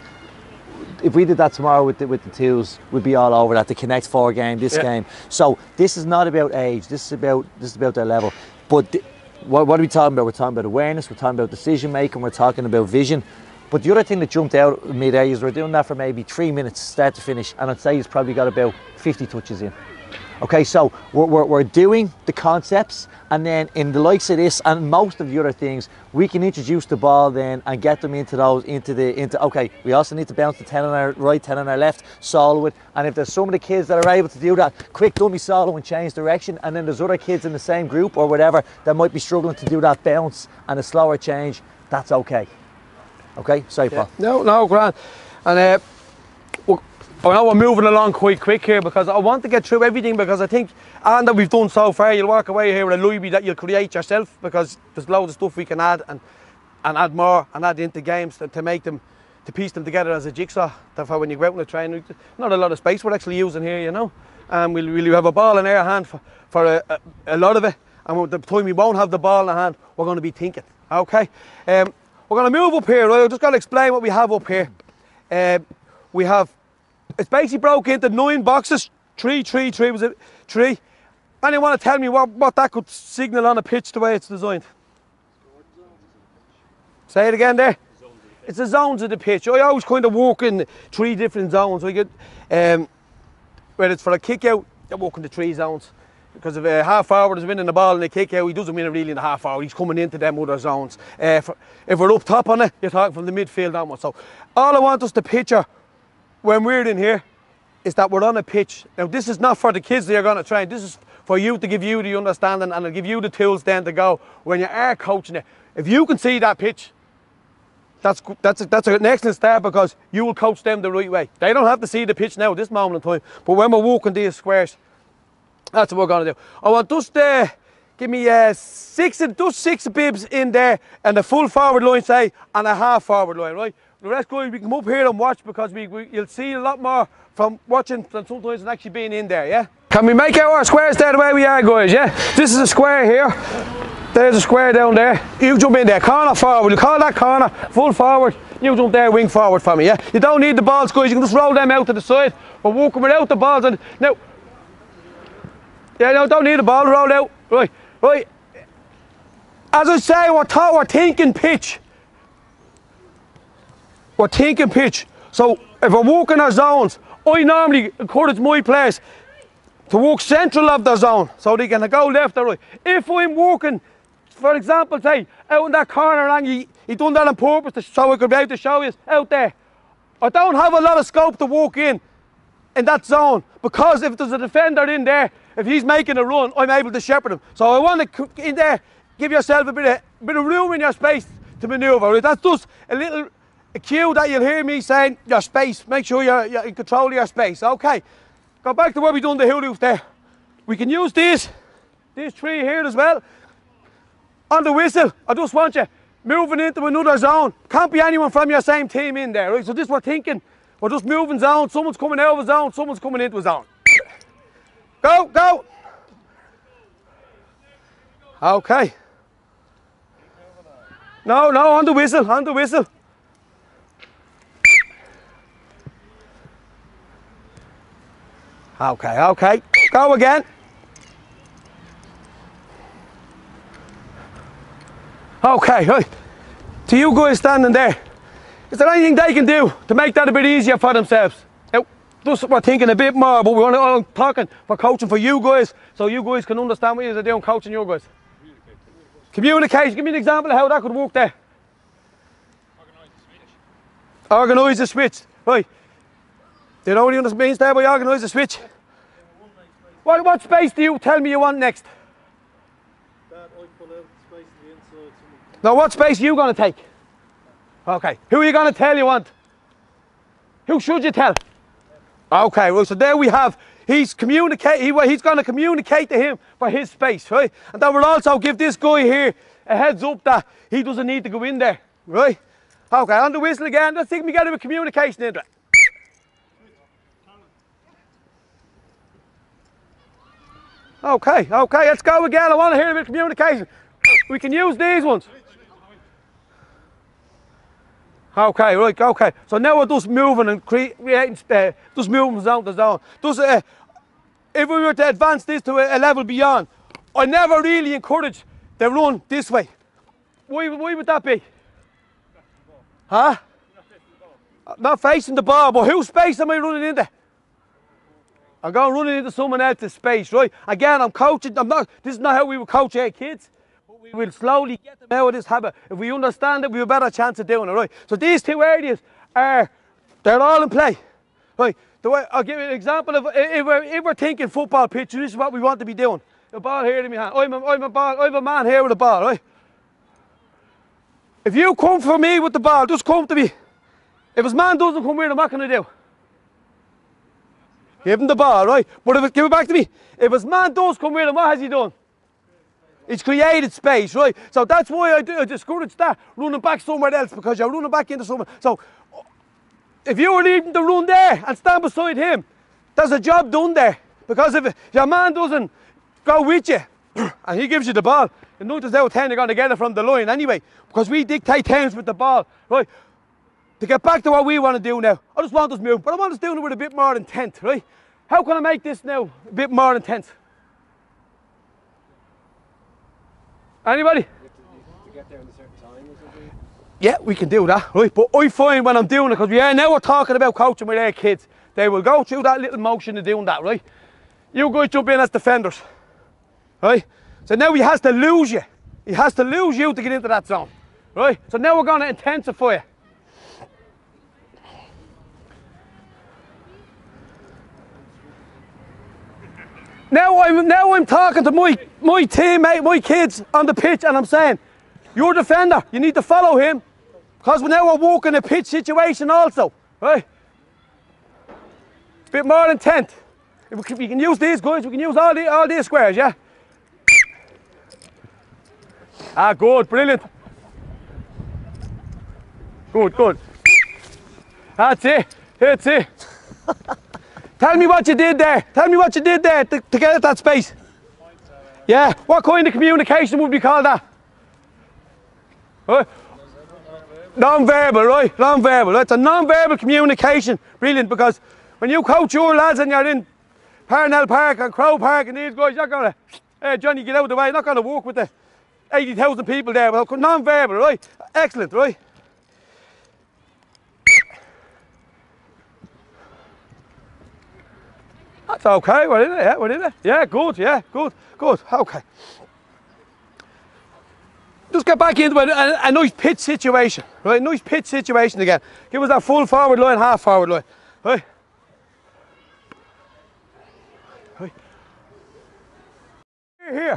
if we did that tomorrow with the, with the twos, we'd be all over that. The Connect Four game, this Yeah. game. So this is not about age. This is about this is about their level. But th- what, what are we talking about? We're talking about awareness. We're talking about decision making. We're talking about vision. But the other thing that jumped out at me is we're doing that for maybe three minutes, start to finish, and I'd say he's probably got about 50 touches in. Okay, so we're, we're, we're doing the concepts, and then in the likes of this and most of the other things, we can introduce the ball then and get them into those, into the, into, okay, we also need to bounce the 10 on our right, 10 on our left, solo it, and if there's some of the kids that are able to do that, quick dummy solo and change direction, and then there's other kids in the same group or whatever that might be struggling to do that bounce and a slower change, that's okay. Okay, sorry, Paul. No, no, grand. And uh, I know we're moving along quite quick here because I want to get through everything because I think, and that we've done so far, you'll walk away here with a library that you'll create yourself because there's loads of stuff we can add and, and add more and add into games to, to make them, to piece them together as a jigsaw. Therefore, when you go out on the train, not a lot of space we're actually using here, you know. And we'll, we'll have a ball in our hand for, for a, a, a lot of it. And the time we won't have the ball in our hand, we're going to be thinking. Okay? Um, we're going to move up here? I've just got to explain what we have up here. Um, we have, it's basically broke into nine boxes. Three, three, three, was it? Three. And you want to tell me what, what that could signal on a pitch the way it's designed? Say it again there. It's the zones of the pitch. I always kind of walk in three different zones. I get, um, whether it's for a kick out, I walk in the three zones. Because if a half forward is winning the ball and a kick out, he doesn't win it really in the half hour. He's coming into them other zones. Uh, if we're up top on it, you're talking from the midfield onwards. So all I want us to picture when we're in here is that we're on a pitch. Now this is not for the kids that are going to train. This is for you to give you the understanding and to give you the tools then to go when you are coaching it. If you can see that pitch, that's that's a, that's an excellent start because you will coach them the right way. They don't have to see the pitch now at this moment in time, but when we're walking these squares, that's what we're gonna do. I want just uh, give me uh, six just six bibs in there and a full forward line say and a half forward line, right? The rest guys we can move here and watch because we, we you'll see a lot more from watching than sometimes than actually being in there, yeah? Can we make our squares there the way we are guys, yeah? This is a square here. There's a square down there. You jump in there, corner forward. You call that corner, full forward. You jump there, wing forward for me, yeah? You don't need the balls, guys. You can just roll them out to the side. We're walking without the balls. And now, yeah, no, don't need the ball. Roll out. Right, right. As I say, we're, we're thinking pitch. We're thinking pitch. So if we're walking our zones, I normally encourage my players to walk central of the zone so they can go left or right. If I'm walking, for example, say out in that corner and he, he done that on purpose to, so I could be able to show you out there. I don't have a lot of scope to walk in in that zone because if there's a defender in there, if he's making a run, I'm able to shepherd him. So I want to in there, give yourself a bit of bit of room in your space to manoeuvre. That's just a little a cue that you'll hear me saying your space. Make sure you're, you're in control of your space. Okay. Go back to where we done the hula hoop there. We can use this, this tree here as well. On the whistle, I just want you moving into another zone. Can't be anyone from your same team in there, right? So this we're thinking, we're just moving zone. Someone's coming out of a zone, someone's coming into a zone. Go, go. Okay. No, no, on the whistle, on the whistle. Okay, okay. Go again. Okay. To you guys standing there, is there anything they can do to make that a bit easier for themselves? Now, just we're thinking a bit more, but we're only I'm talking for coaching for you guys, so you guys can understand what you're doing coaching you guys. Communication. Give me an example of how that could work there. Organise the switch. Organise the switch. Right. Do you know what it means there by organise the switch? What, what space do you tell me you want next? Now, what space are you going to take? Okay. Who are you going to tell you want? Who should you tell? Okay, well, so there we have. He's communicate. He, he's going to communicate to him for his space, right? And that will also give this guy here a heads up that he doesn't need to go in there, right? Okay, on the whistle again. Let's think we got a communication it. Okay, okay, let's go again. I want to hear a bit of communication. We can use these ones. Okay, right, okay. So now we're just moving and creating, uh, just moving zone to zone. Just, uh, if we were to advance this to a, a level beyond, I never really encourage the run this way. Why, why would that be? Huh? Not facing the ball, but whose space am I running into? I'm going running into someone else's space, right? Again, I'm coaching. I'm not. This is not how we would coach our kids. But we will slowly get them out of this habit. If we understand it, we have a better chance of doing it, right? So these two areas are, they're all in play, right? The way, I'll give you an example of if we're, if we're thinking football pitch, this is what we want to be doing. The ball here in my hand. I'm a, I'm a ball. I'm a man here with a ball, right? If you come for me with the ball, just come to me. If his man doesn't come here, I'm not going to do. Give him the ball, right? But if it, give it back to me. If his man does come with him, what has he done? He's created space, right? So that's why I, do, I discourage that running back somewhere else because you're running back into someone. So if you were leaving the run there and stand beside him, there's a job done there. Because if your man doesn't go with you and he gives you the ball, know there's out 10 you're going to get it from the line anyway. Because we dictate times with the ball, right? To get back to what we want to do now, I just want us moving, but I want us doing it with a bit more intent, right? How can I make this now a bit more intense? Anybody? Yeah, we can do that, right? But I find when I'm doing it, because we are now we're talking about coaching with our kids, they will go through that little motion of doing that, right? You guys jump in as defenders, right? So now he has to lose you. He has to lose you to get into that zone, right? So now we're going to intensify it. Now I'm now I'm talking to my my teammate, my kids on the pitch, and I'm saying, you're a defender. You need to follow him, because now we're walking a pitch situation also, right? Bit more intent. If we can, we can use these guys, we can use all the all these squares, yeah. Ah, good, brilliant. Good, good. That's it. That's it. Tell me what you did there. Tell me what you did there to, to get at that space. Yeah. What kind of communication would we call that? Right. Non-verbal, right? Non-verbal. It's a non-verbal communication. Brilliant, because when you coach your lads and you're in Parnell Park and Croke Park and these guys, you're gonna, hey Johnny, get out of the way. You're not gonna work with the 80,000 people there. Well, non-verbal, right? Excellent, right? That's okay, we're in it, yeah, we're in it. Yeah, good, yeah, good, good, okay. Just get back into a, a, a nice pitch situation, right? Nice pitch situation again. Give us that full forward line, half forward line, right? right. Here.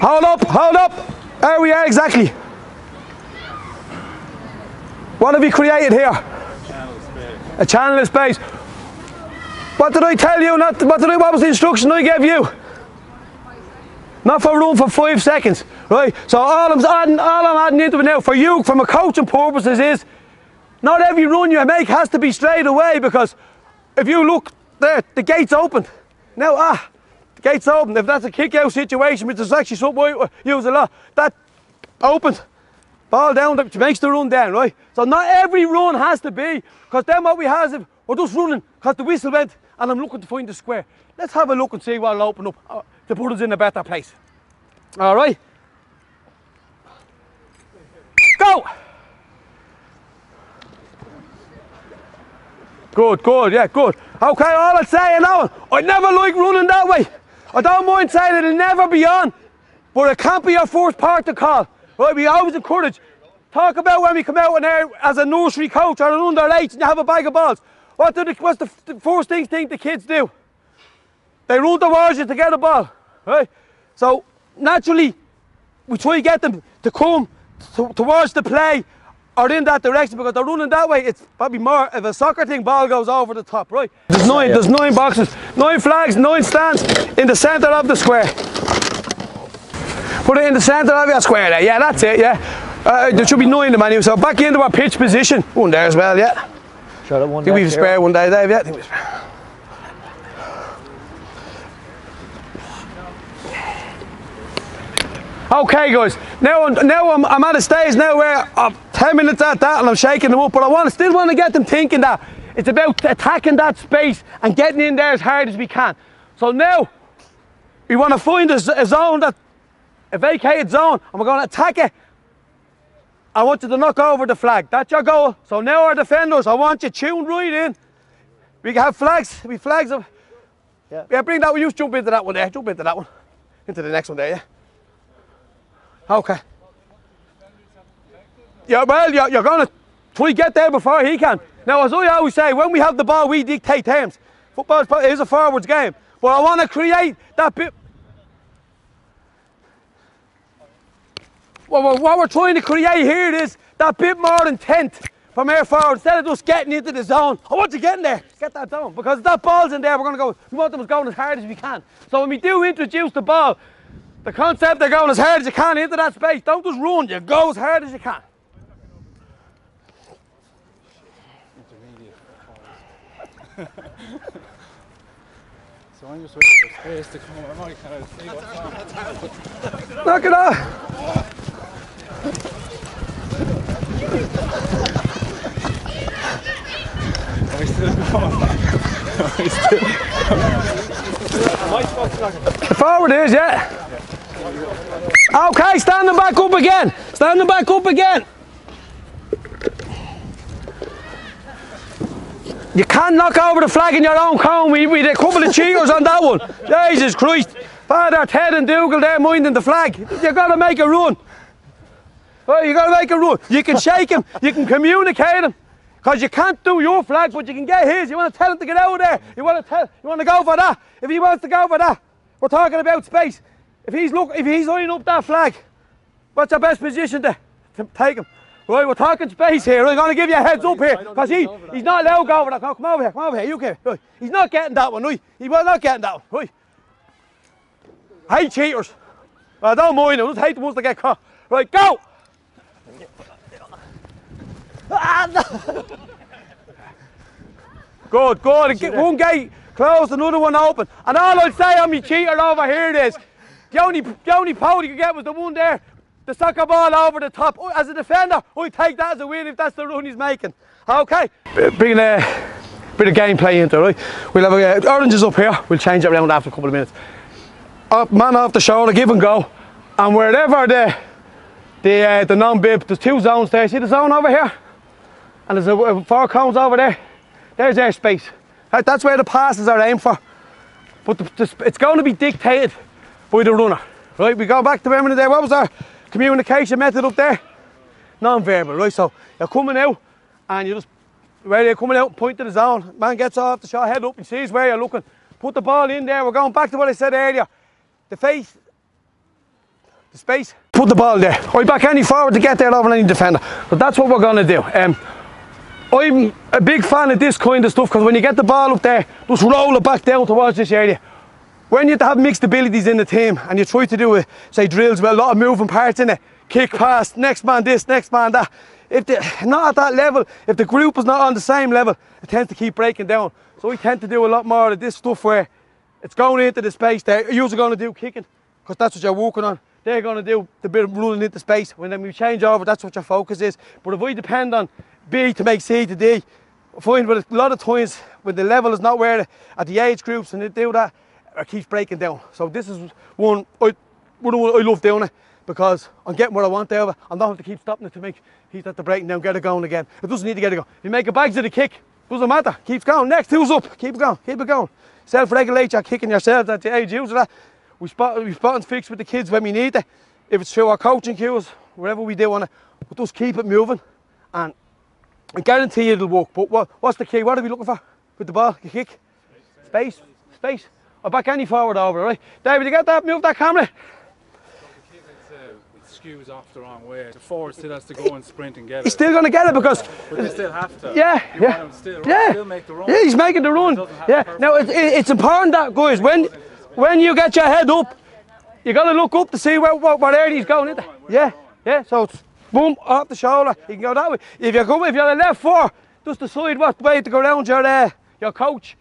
Hold up, hold up. There we are, exactly. What have you created here? A channel of space. What did I tell you? Not what did I? What was the instruction I gave you? Not for room for five seconds, right? So all I'm adding, all I'm adding into it now for you, from a coaching purposes, is not every run you make has to be straight away because if you look there, the gate's open. Now, ah, the gate's open. If that's a kick out situation, which is actually something I use a lot, that opens. Ball down, that makes the run down, right? So not every run has to be, because then what we have is, we're just running, because the whistle went, and I'm looking to find the square. Let's have a look and see what'll open up uh, to put us in a better place. All right? Go! Good, good, yeah, good. Okay, all I'll say, you I never like running that way. I don't mind saying it'll never be on, but it can't be your first part to call. Right, we always encourage. Talk about when we come out in there as a nursery coach or an under eight and you have a bag of balls. What do the, what's the, the first thing think the kids do? They run towards you to get a ball, right? So naturally, we try to get them to come to, towards the play or in that direction because they're running that way. It's probably more of a soccer thing. Ball goes over the top, right? There's nine. There's nine boxes, nine flags, nine stands in the centre of the square. Put it in the centre of your square there. Yeah, that's it. Yeah. Uh, there should be nine in the menu. So back into our pitch position. One there as well. Yeah. One think we've spare one day, Dave. Yeah. I think we've spare. Okay, guys. Now, I'm, now I'm, I'm at a stage now where I'm 10 minutes at that and I'm shaking them up, but I want still want to get them thinking that it's about attacking that space and getting in there as hard as we can. So now we want to find a, a zone that a vacated zone and we're going to attack it. I want you to knock over the flag. That's your goal. So now our defenders, I want you tuned right in. We can have flags. We flags of. Yeah. Yeah, bring that one. You just jump into that one there. Jump into that one. Into the next one there, yeah. Okay. Yeah, well, you're, you're going to try to get there before he can. Now, as I always say, when we have the ball, we dictate terms. Football is a forwards game. But I want to create that bit. Well, well, what we're trying to create here is that bit more intent from air forward. Instead of just getting into the zone, I want you getting there. Get that zone. Because if that ball's in there, we're going to go, we want them going as hard as we can. So when we do introduce the ball, the concept they're going as hard as you can into that space. Don't just run, you go as hard as you can. So I'm just waiting for space to come kind of see what's. Knock it off. Are we still? Are we still? The forward is, yeah. Okay, stand standing back up again. Stand Standing back up again. You can't knock over the flag in your own cone. We, we a couple of cheaters on that one. Jesus Christ. Father Ted and Dougal they're minding the flag. You've got to make a run. Oh, you got to make a run. You can shake him. You can communicate him. Because you can't do your flag, but you can get his. You want to tell him to get out there. You want to tell. You want to go for that. If he wants to go for that, we're talking about space. If he's look, if he's lining up that flag, what's the best position to, to take him? Right, we're talking space here. I'm going to give you a heads up here because he, he's not allowed to go over that. Come over here. Come over here. You can. Right. He's not getting that one. Right. He's not getting that one. Right. Hate cheaters. I don't mind. I just hate the ones that get caught. Right, go. Good, good. Get one gate closed, another one open. And all I'd say on me cheater over here is the only the only pole you could get was the one there. The soccer ball over the top. As a defender, I take that as a win if that's the run he's making. Okay. Bringing a bit of gameplay into it, right? We'll have a, uh, oranges up here. We'll change it around after a couple of minutes. Up, man off the shoulder, give and go. And wherever the the uh, the non-bib, there's two zones there. See the zone over here? And there's a, four cones over there. There's their space. That- that's where the passes are aimed for. But the, the, it's going to be dictated by the runner. Right, we go back to remember there. What was our communication method up there? Non-verbal, right? So you're coming out and you're just where you're coming out, point to the zone. Man gets off the shot, head up, and sees where you're looking. Put the ball in there. We're going back to what I said earlier. The face, the space. Put the ball there. Right back any forward to get there over any defender. But that's what we're going to do. Um, I'm a big fan of this kind of stuff because when you get the ball up there, just roll it back down towards this area. When you have mixed abilities in the team and you try to do, a, say, drills with a lot of moving parts in it, kick pass, next man this, next man that. If they're not at that level, if the group is not on the same level, it tends to keep breaking down. So we tend to do a lot more of this stuff where it's going into the space there. You're going to do kicking because that's what you're working on. They're going to do the bit of running into space. When then we change over, that's what your focus is. But if we depend on B to make C to D, I find with a lot of times when the level is not where at the age groups and they do that, it keeps breaking down. So this is one I, one I love doing it because I'm getting what I want it. I don't have to keep stopping it to make he's at the breaking down, get it going again. It doesn't need to get it going. You make a bags of the kick, doesn't matter. Keeps going. Next, who's up? Keep it going. Keep it going. Self-regulate your kicking yourselves at the age use that. We spot we spot and fix with the kids when we need it. If it's through our coaching cues, whatever we do on it, but just keep it moving and I guarantee you it'll work. But what, what's the key? What are we looking for with the ball? You kick? Space? Space? Or back any forward over, right? David, you got that? Move that camera. It's, uh, it skews off the wrong way. The forward still has to go and sprint and get He's it. still going to get it because but they still have to. Yeah, You yeah. still, Yeah. still make the run. Yeah, he's making the run. Yeah. the Now it, it, it's important that guys, when when you get your head up, you got to look up to see where what, what area he's going into. Yeah, yeah. So it's boom off the shoulder. You can go that way. If you go if you're the left four, just decide what way to go around your uh, your coach.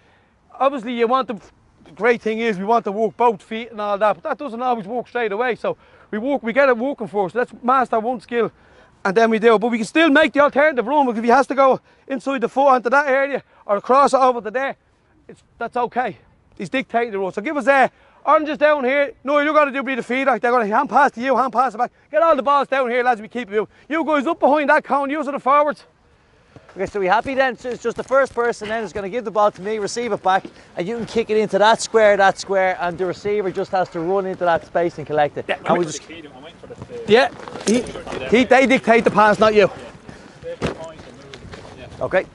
Obviously, you want the the great thing is we want to walk both feet and all that, but that doesn't always work straight away. So we walk, we get it walking first. Let's master one skill, and then we do. But we can still make the alternative run. If he has to go inside the foot onto that area or across it over to there, it's that's okay. He's dictating the run. So give us there. Oranges down here. No, you're going to do be the feeder. They're going to hand pass to you, hand pass it back. Get all the balls down here, lads. We keep you. You guys up behind that cone. Use it the forwards. Okay, so we happy then? So it's just the first person then is going to give the ball to me, receive it back, and you can kick it into that square, that square, and the receiver just has to run into that space and collect it. and we just Yeah. He, he, they dictate the pass, not you. okay.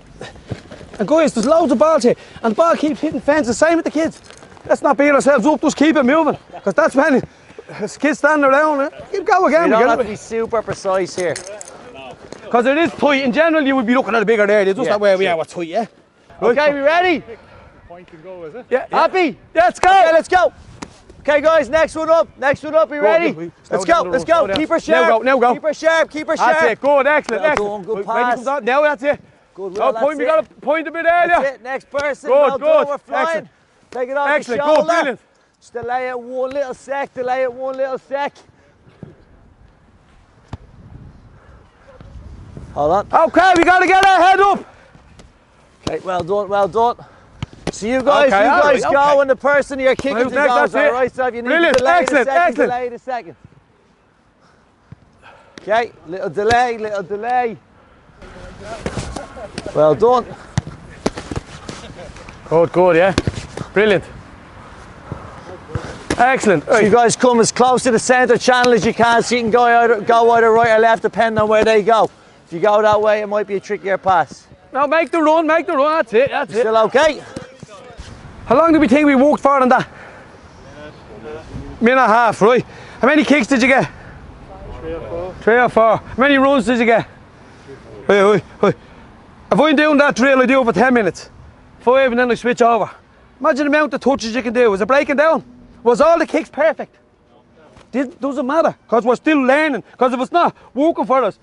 And guys, there's loads of balls here, and the ball keeps hitting fences. Same with the kids. Let's not beat ourselves up. Just keep it moving, because that's when there's kids standing around. eh? Keep going again. We we don't have to be super precise here. Because it is tight. In general, you would be looking at a bigger area. Just Yeah, that way we sure. are. What's tight, yeah? Okay, we ready? Point and go, is it? Yeah. yeah. Happy? Let's go. Okay, let's go. Okay, guys, next one up. Next one up. You ready? we- Let's go. Let's go. Keep her sharp. Now sharp. go, now go. Keep her sharp. Keep her sharp. That's sharp. it. Good. Excellent. Well excellent. done, good Wait, when he pass. comes out, now that's it. Good. Oh, point. that's We it. got a point a bit earlier. That's it. Next person. Good, well good. done. We're flying. Excellent. Take it off Excellent. the shoulder. Brilliant. Just delay it one little sec. Delay it one little sec. Hold on. Oh, okay, we got to get our head up. Okay, well done, well done. So you guys, Okay, you guys go okay. and the person you're kicking Who's to next? goes, all right? So if you need Brilliant, to delay excellent, a second, excellent. delay it a second. Okay, little delay, little delay. Well done. Good, good, yeah. Brilliant. Excellent. So you guys come as close to the centre channel as you can so you can go either, go either right or left depending on where they go. If you go that way, it might be a trickier pass. Now make the run, make the run. That's it, that's it. Still okay? How long do we think we walked for on that? Minute and a half, right? How many kicks did you get? Three or four. Three or four. How many runs did you get? Wait, wait, wait. If I'm doing that drill, I do it for 10 minutes. Five and then I switch over. Imagine the amount of touches you can do. Was it breaking down? Was all the kicks perfect? Did, doesn't matter, because we're still learning. Because if it's not working for us,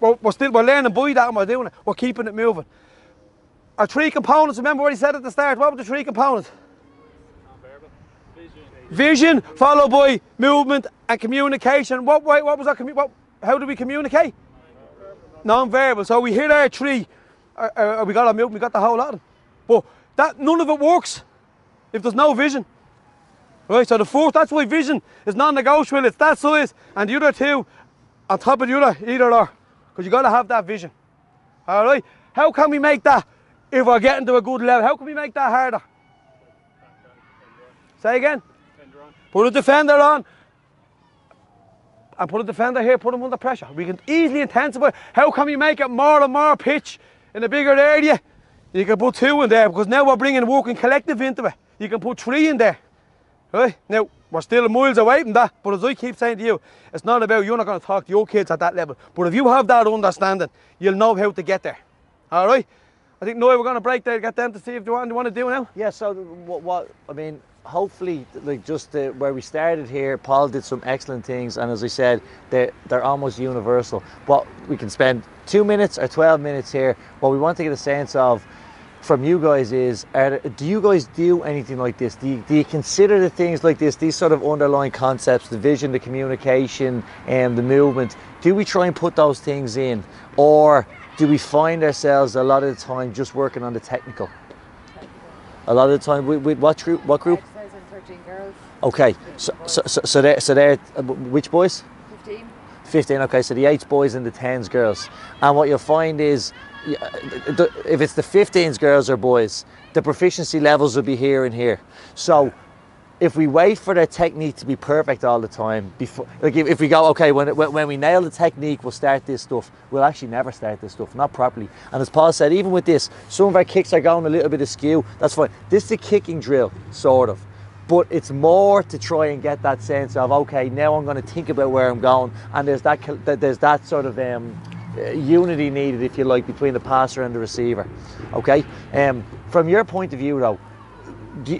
we're, we're still we're learning by that and we're doing it. We're keeping it moving. Our three components, remember what he said at the start? What were the three components? Vision, followed by movement and communication. What? What was commu- what, How do we communicate? Non-verbal. So we hit our three. Uh, uh, we got our movement. We got the whole lot. But that none of it works if there's no vision. Right. So the fourth. That's why vision is non-negotiable. It's that size and the other two on top of the other either or. Because you've got to have that vision. All right. How can we make that if we're getting to a good level? How can we make that harder? Say again. Put a defender on. And put a defender here, put him under pressure. We can easily intensify. How can we make it more and more pitch in a bigger area, you can put two in there because now we're bringing working collective into it. You can put three in there. Right? Now, we're still miles away from that, but as I keep saying to you, it's not about you're not going to talk to your kids at that level. But if you have that understanding, you'll know how to get there. All right? I think, Noel, we're going to break there, get them to see if they want, they want to do now. Yeah, so what, what I mean, hopefully, like just uh, where we started here, Paul did some excellent things, and as I said, they're, they're almost universal. But we can spend two minutes or 12 minutes here. What we want to get a sense of from you guys is are, do you guys do anything like this? Do you, do you consider the things like this, these sort of underlying concepts, the vision, the communication, and the movement? Do we try and put those things in, or do we find ourselves a lot of the time just working on the technical? A lot of the time, with, with what group? What group? 13 girls, Okay, so so so, so they're so they're uh, which boys? 15. 15 okay so the eight boys and the 10's girls and what you'll find is yeah, the- the- if it's the 15's girls or boys the proficiency levels will be here and here. So if we wait for their technique to be perfect all the time before like if, if we go okay when, when we nail the technique we'll start this stuff. We'll actually never start this stuff not properly. And as paul said even with this some of our kicks are going a little bit askew. That's fine. This is a kicking drill sort of. But it's more to try and get that sense of okay now i'm going to think about where i'm going. And there's that there's that sort of um, unity needed if you like between the passer and the receiver okay? Um, from your point of view though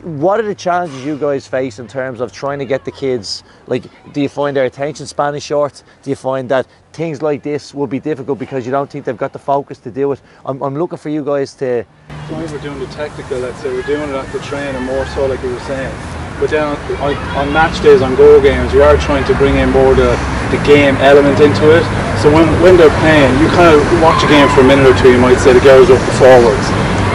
what are the challenges you guys face in terms of trying to get the kids like do you find their attention span is short? Do you find that things like this will be difficult because you don't think they've got the focus to do it? I'm, I'm looking for you guys to When we're doing the technical, let's say we're doing it at the training more so like you were saying. But then on, on match days, on Go Games, we are trying to bring in more the, the game element into it. So when, when they're playing, you kind of watch a game for a minute or two, you might say the girls up the forwards.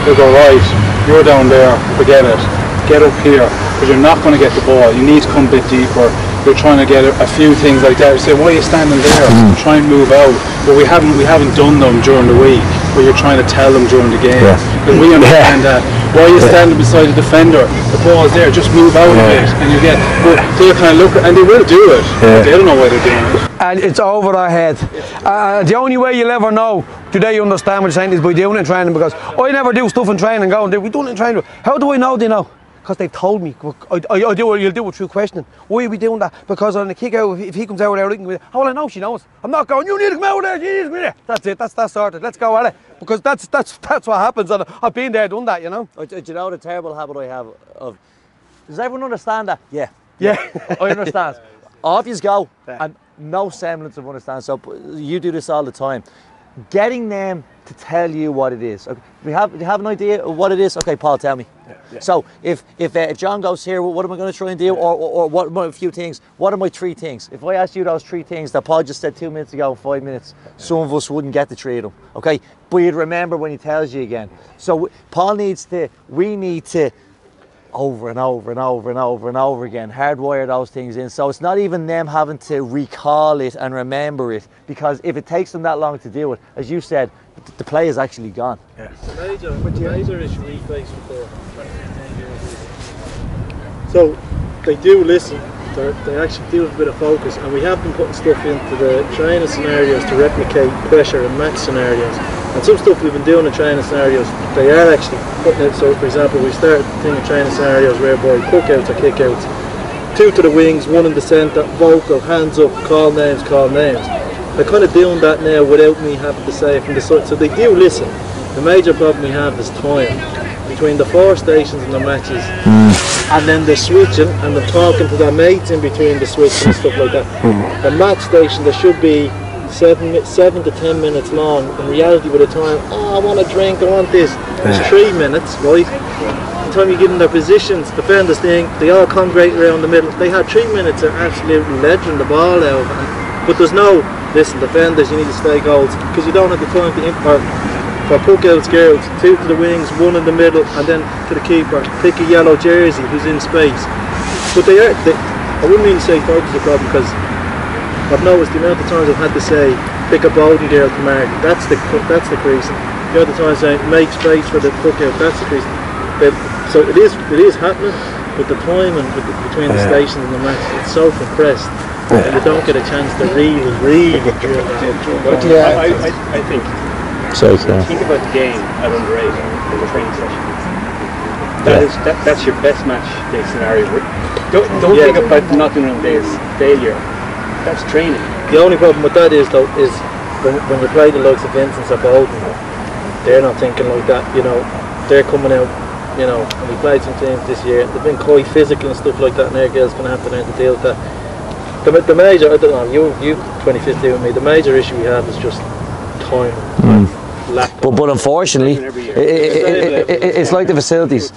They'll go, right, you're down there, forget it. Get up here, because you're not going to get the ball. You need to come a bit deeper. You're trying to get a, a few things like that. You say, why are you standing there? Mm. Try and move out. But we haven't we haven't done them during the week. But you're trying to tell them during the game. Because we understand that. Why are you standing beside the defender? The ball's there. Just move out a bit, and you get. But they kind of look, and they will do it. But they don't know why they're doing it. and it's over our head. Uh, the only way you'll ever know today you understand what you're saying is by doing it in training because I never do stuff in training and going, we done it in training. How do I know they know? Because they've told me. I, I, I do what you'll do with through questioning. Why are we doing that? Because on the kick out, if, if he comes out there, can go, how will I know she knows? I'm not going, you need to come out there, you need to come there. That's it, that's that sorted. Let's go at it. Because that's that's that's what happens. And I've been there, done that, you know? Oh, do you know the terrible habit I have of? Does everyone understand that? Yeah, Yeah. I understand. Off you go, Yeah. and no semblance of understanding. So you do this all the time. Getting them to tell you what it is. Okay. Do you have do you have an idea of what it is? Okay, Paul, tell me. Yeah. So if if, uh, if John goes here, what am I going to try and do? Or, or, or what are my few things? What are my three things? If I asked you those three things that Paul just said two minutes ago, five minutes, some of us wouldn't get the three of them. Okay, but you'd remember when he tells you again. So Paul needs to. We need to over and over and over and over and over again, hardwire those things in. So it's not even them having to recall it and remember it, because if it takes them that long to deal with, as you said, the play is actually gone. The major, the major issue we face with the 2015 girls is so they do listen. They're, they actually do have a bit of focus, and we have been putting stuff into the training scenarios to replicate pressure and match scenarios. And some stuff we've been doing in training scenarios, they are actually putting it. So, for example, we started thinking training scenarios whereby kickouts or kickouts, two to the wings, one in the centre, vocal, hands up, call names, call names. They're kind of doing that now without me having to say it from the side. So they do listen. The major problem we have is time between the four stations and the matches, mm. and then the switching and the talking to their mates in between the switching and stuff like that. The match station there should be seven, seven to ten minutes long. In reality, by the time oh, I want a drink, I want this, it's three minutes, right? By the time you give them their positions, defenders think they all come congregate around the middle. They had three minutes of absolutely ledgering the ball out, and, but there's no listen, defenders, you need to stay goals because you don't have the time to imp- or for puck outs girls, two to the wings, one in the middle, and then to the keeper. Pick a yellow jersey who's in space. But they are. They, I wouldn't really say focus a problem because I've noticed the amount of times I've had to say pick a Bowden girl to mark. That's the that's the creasing. The other times saying make space for the puck out. That's the creasing. But, so it is it is happening, but the timing with the, between the stations and the match it's so compressed. that You don't get a chance to really, really drill that. Yeah. I, I, I think So yeah. Uh, think about the game at under eight in the training session. That is that, that's your best match day scenario. Don't, don't Yeah. think about not doing it as failure. That's training. The only problem with that is though is when, when you play the likes of Vincent or Bolton, they're not thinking like that. You know, they're coming out. You know, and we played some teams this year. They've been quite physical and stuff like that, and their girls going to have to learn to deal with that. The, the major, I don't know, you you 2015 with me. The major issue we have is just time, hmm. lack. But but unfortunately, Every year. i- i- i- i- i- it's like the facilities.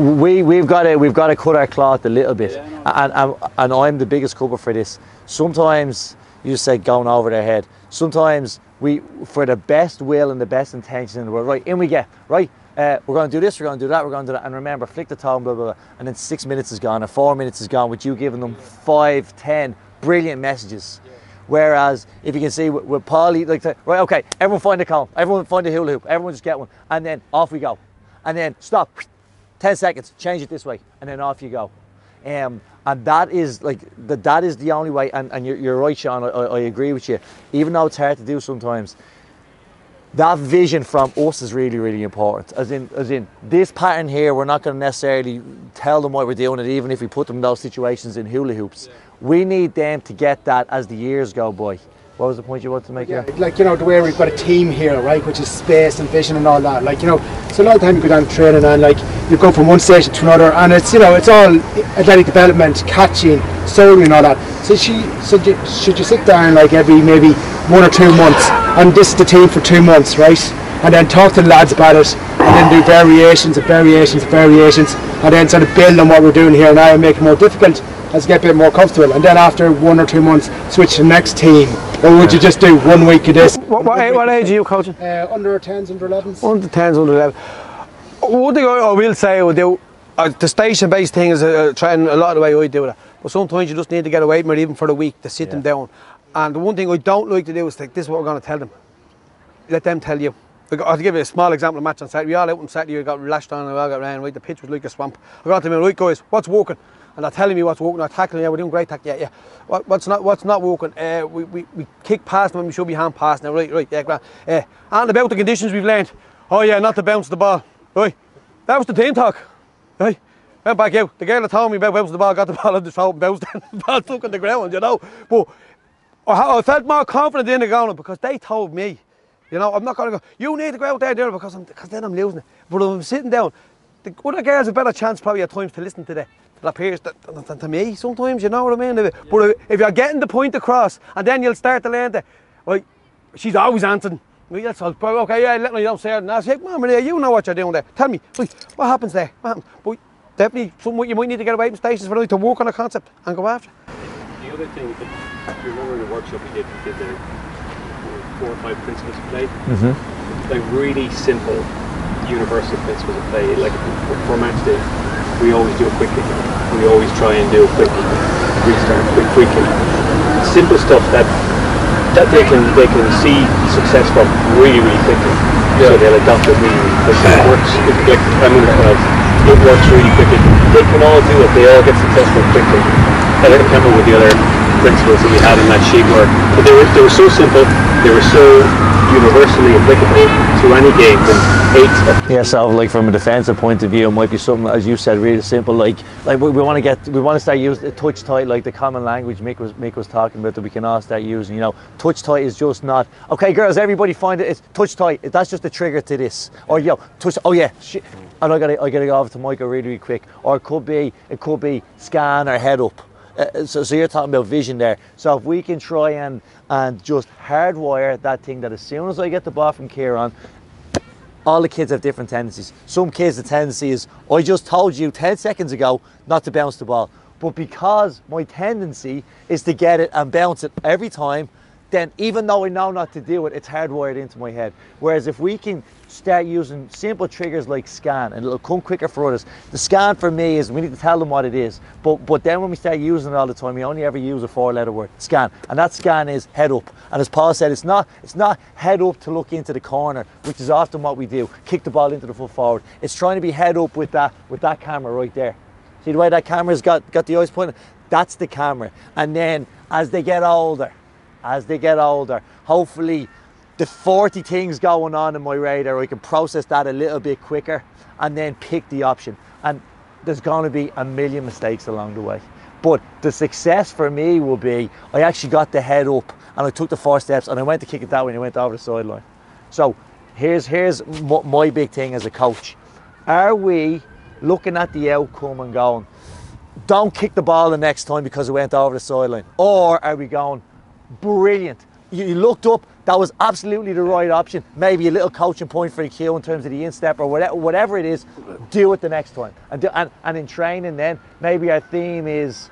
We we've got to we've got to cut our cloth a little bit, and, and and I'm the biggest culprit for this. Sometimes you said going over their head. Sometimes we, for the best will and the best intention in the world, right? In we get right. Uh, we're going to do this. We're going to do that. We're going to do that. And remember, flick the tone, blah blah blah. And then six minutes is gone, and four minutes is gone, with you giving them five, ten brilliant messages. Whereas if you can see with, with Paulie, like right, okay, everyone find a cone, everyone find a hula hoop, everyone just get one, and then off we go, and then stop, ten seconds, change it this way, and then off you go. Um, and that is like the, that is the only way. And, and you're, you're right, Sean. I, I agree with you. Even though it's hard to do sometimes, that vision from us is really, really important. As in, as in this pattern here, we're not going to necessarily tell them why we're doing it, even if we put them in those situations in hula hoops. We need them to get that as the years go by. What was the point you wanted to make? Yeah, there? like you know the way we've got a team here, right, which is space and vision and all that. Like you know, so a lot of time you go down training and like you go from one station to another, and it's you know it's all athletic development, catching, soloing, and all that. So she, so you, should you sit down like every maybe one or two months, and this is the team for two months, right? And then talk to the lads about it, and then do variations and variations and variations, and then sort of build on what we're doing here now and make it more difficult as get a bit more comfortable. And then after one or two months, switch to the next team. Or would you just do one week of this? What, what, what age are you coaching? Uh, under 10s, under 11s. Under 10s, under 11. One thing I, I will say I do, uh, the station based thing is uh, trying a lot of the way I do that. But sometimes you just need to get away from it even for the week to sit them down. And the one thing I don't like to do is like, this is what we're going to tell them. Let them tell you. I'll give you a small example of match on Saturday. We all out on Saturday, we got lashed on and we all got ran, right? The pitch was like a swamp. I got to them, right guys, what's working? And they're telling me what's working, they're tackling, yeah, we're doing great tackle, yeah, yeah. What, what's not what's not working? Uh, we, we, we kick past when we should be hand pass now, right, right, yeah, grand. Uh, and about the conditions we've learned. Oh yeah, not to bounce the ball. Right. That was the team talk. Right. Went back out. The girl that told me about bouncing the ball got the ball on the throat and bounced the ball stuck on the ground, you know. But I, felt more confident in the going because they told me, you know, I'm not going to go, you need to go out there, there because, I'm, because then I'm losing it. But if I'm sitting down, the other girls have a better chance probably at times to listen to the, to appears peers than, than- than to me sometimes, you know what I mean? If- But if, if you're getting the point across and then you'll start to learn that, like, she's always answering. Well, that's all. Okay, yeah, let me don't say it. And I say, Mum, Maria, you know what you're doing there. Tell me, like, what happens there? What happens? But definitely, something you might need to get away from stations for to work on a concept and go after. The other thing, that you remember in the workshop we did, we did the four or five principles of play. Mm-hmm. Like really simple, universal principles of play. Like for, for match day, we always do a quick kick. We always try and do a quick restart, quick quick kick. Simple stuff that that they can they can see success from really really quickly. So they'll adopt it really, really quickly. It works. It, like I'm in. It works really quickly. They can all do it. They all get successful quickly. I don't remember what the other principles that we had in that sheet were, but they were they were so simple. They were so universally applicable to any game. Yeah, so like from a defensive point of view, it might be something, as you said, really simple. Like, like we, we want to get, we want to start using touch tight, like the common language Mick was Mick was talking about that we can all start using. You know, touch tight is just not okay, girls. Everybody find it. It's touch tight. That's just the trigger to this. Or yo, touch. Oh yeah, shit. And I gotta, I gotta go over to Michael really, really quick. Or it could be, it could be scan or head up. Uh, so, so you're talking about vision there. So if we can try and and just hardwire that thing that as soon as I get the ball from Kieran, all the kids have different tendencies. Some kids, the tendency is, I just told you 10 seconds ago not to bounce the ball. But because my tendency is to get it and bounce it every time, then even though I know not to do it, it's hardwired into my head. Whereas if we can start using simple triggers like scan and it'll come quicker for others. The scan for me is we need to tell them what it is. But but then when we start using it all the time, we only ever use a four letter word, scan. And that scan is head up. And as Paul said, it's not it's not head up to look into the corner, which is often what we do. Kick the ball into the full forward. It's trying to be head up with that with that camera right there. See the way that camera's got, got the eyes pointed? That's the camera. And then as they get older, as they get older, hopefully the 40 things going on in my radar, I can process that a little bit quicker and then pick the option. And there's going to be a million mistakes along the way. But the success for me will be I actually got the head up and I took the four steps and I went to kick it that way and I went over the sideline. So here's here's my big thing as a coach. Are we looking at the outcome and going, don't kick the ball the next time because it went over the sideline? Or are we going, brilliant? You, you looked up, that was absolutely the right option. Maybe a little coaching point for the queue in terms of the instep or whatever, whatever it is, do it the next time. And, do, and, and in training, then maybe our theme is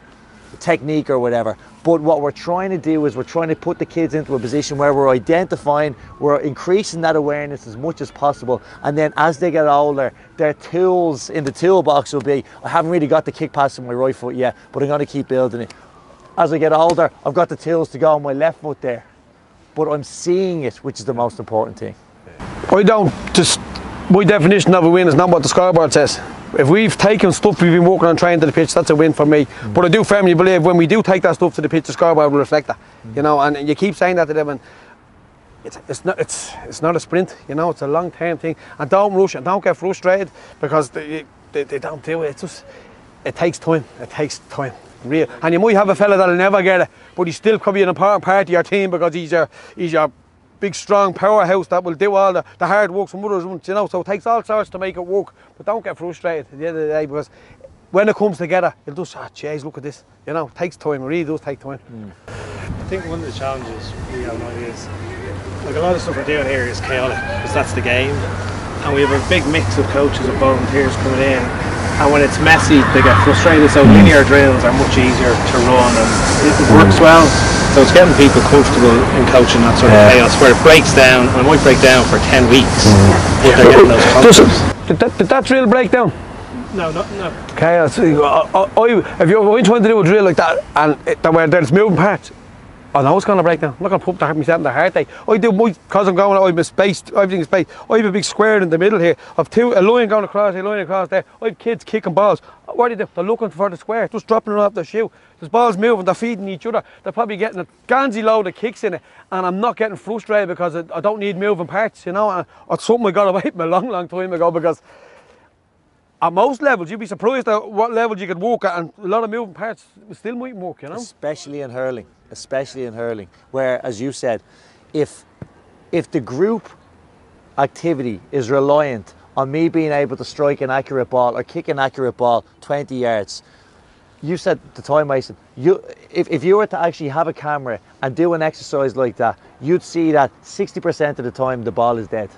technique or whatever. But what we're trying to do is we're trying to put the kids into a position where we're identifying, we're increasing that awareness as much as possible. And then as they get older, their tools in the toolbox will be I haven't really got the kick pass on my right foot yet, but I'm going to keep building it. As I get older, I've got the tools to go on my left foot there. But I'm seeing it, which is the most important thing. I don't just my definition of a win is not what the scoreboard says. If we've taken stuff we've been working on trying to the pitch, that's a win for me. Mm. But I do firmly believe when we do take that stuff to the pitch, the scoreboard will reflect that. Mm. You know, and you keep saying that to them, and it's, it's not it's it's not a sprint. You know, it's a long term thing. And don't rush and don't get frustrated because they, they, they don't do it. It's just it takes time. It takes time. Real. And you might have a fella that'll never get it, but he's still be an important part of your team because he's your he's your big strong powerhouse that will do all the, the hard work from others, you know. So it takes all sorts to make it work. But don't get frustrated at the end of the day because when it comes together, you'll just ah, jeez, look at this. You know, it takes time. It really does take time. I think one of the challenges we have now is like a lot of stuff we're doing here is chaotic because that's the game, and we have a big mix of coaches and volunteers coming in. And when it's messy, they get frustrated. So linear drills are much easier to run, and it, it works mm. well. So it's getting people comfortable in coaching that sort of chaos where it breaks down. And it might break down for ten weeks, mm. but they're getting those concepts. did, that, did that drill break down? No, no, no. Chaos. I, I, if you're going trying to do a drill like that and it, that where there's moving parts, Oh, I know it's going to break down. I'm not going to put that myself in the heart ache. I do my because I'm going. I'm a spaced. Everything's spaced. I have a big square in the middle here. I've two a line going across, a line across there. I have kids kicking balls. What do they do? They're looking for the square, just dropping it off their shoe. There's balls moving. They're feeding each other. They're probably getting a ganzy load of kicks in it, and I'm not getting frustrated because I, I don't need moving parts. You know, and it's something I got away from a long, long time ago because at most levels, you'd be surprised at what levels you could walk at, and a lot of moving parts still might work, you know? especially in hurling, especially in hurling, where, as you said, if if the group activity is reliant on me being able to strike an accurate ball or kick an accurate ball 20 yards, you said the time Mason. You, if, if you were to actually have a camera and do an exercise like that, you'd see that 60% of the time the ball is dead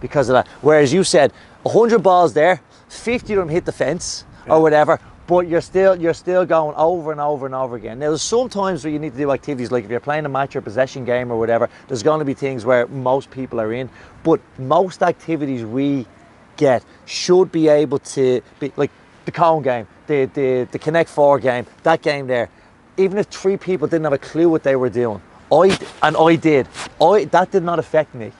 because of that. Whereas you said 100 balls there, 50 of them hit the fence or whatever, but you're still you're still going over and over and over again. Now there's sometimes where you need to do activities like if you're playing a match or possession game or whatever, there's going to be things where most people are in, but most activities we get should be able to be like the cone game, the the the Connect Four game, that game there. Even if three people didn't have a clue what they were doing, I and I did, I that did not affect me.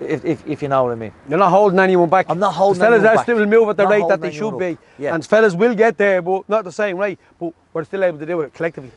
If, if, if you know what I mean. You're not holding anyone back. I'm not holding The fellas anyone are back. still move at the Not rate that they should anyone be. Yeah. And fellas will get there, but not the same rate. But we're still able to do it collectively.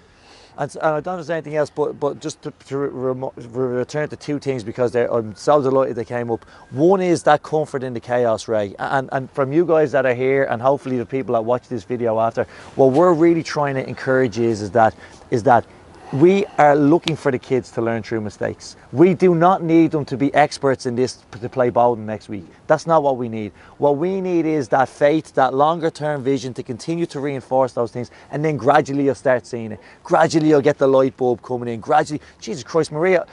And, and I don't know if there's anything else, but but just to, to re- re- return to two things because they're, I'm so delighted they came up. One is that comfort in the chaos, Ray, and and from you guys that are here, and hopefully the people that watch this video after, what we're really trying to encourage is is that is that we are looking for the kids to learn through mistakes. We do not need them to be experts in this to play Boden next week. That's not what we need. What we need is that faith, that longer term vision to continue to reinforce those things, and then gradually you'll start seeing it. Gradually you'll get the light bulb coming in. Gradually, Jesus Christ, Maria,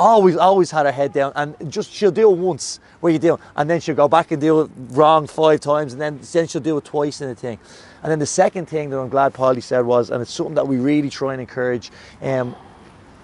always always had her head down and just she'll do it once where you do it and then she'll go back and do it wrong five times and then then she'll do it twice in a thing. And then the second thing that I'm glad Polly said was and it's something that we really try and encourage um,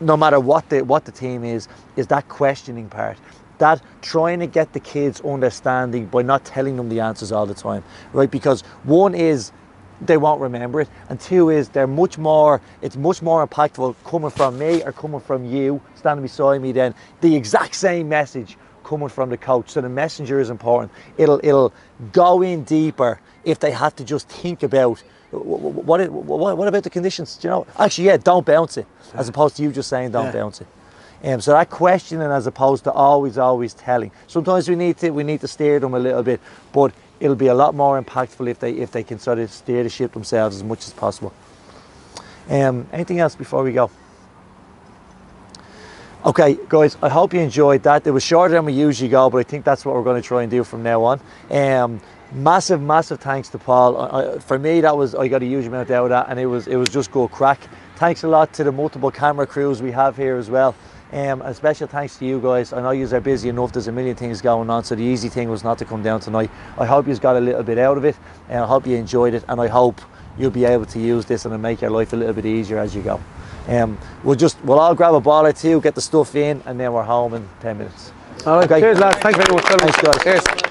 no matter what the what the team is is that questioning part. That trying to get the kids understanding by not telling them the answers all the time right? Because one is they won't remember it. And two is they're much more it's much more impactful coming from me or coming from you standing beside me than the exact same message coming from the coach. So the messenger is important. It'll it'll go in deeper if they have to just think about wh- wh- what, it- what, what about the conditions? Do you know actually yeah don't bounce it as opposed to you just saying don't Yeah. bounce it. Um, so that questioning as opposed to always, always telling. Sometimes we need to we need to steer them a little bit, but it'll be a lot more impactful if they if they can sort of steer the ship themselves as much as possible. Um, anything else before we go? Okay, guys, I hope you enjoyed that. It was shorter than we usually go, but I think that's what we're going to try and do from now on. Um, massive, massive thanks to Paul. I, for me, that was I got a huge amount out of that, and it was it was just good crack. Thanks a lot to the multiple camera crews we have here as well. Um, and special thanks to you guys. I know you are busy enough. There's a million things going on, so the easy thing was not to come down tonight. I hope you got a little bit out of it, and I hope you enjoyed it, and I hope you'll be able to use this and make your life a little bit easier as you go. Um, we'll just we'll all grab a ball or two, get the stuff in, and then we're home in ten minutes. All right, Okay. cheers, lads. Thank you very much. Thanks, guys. Cheers.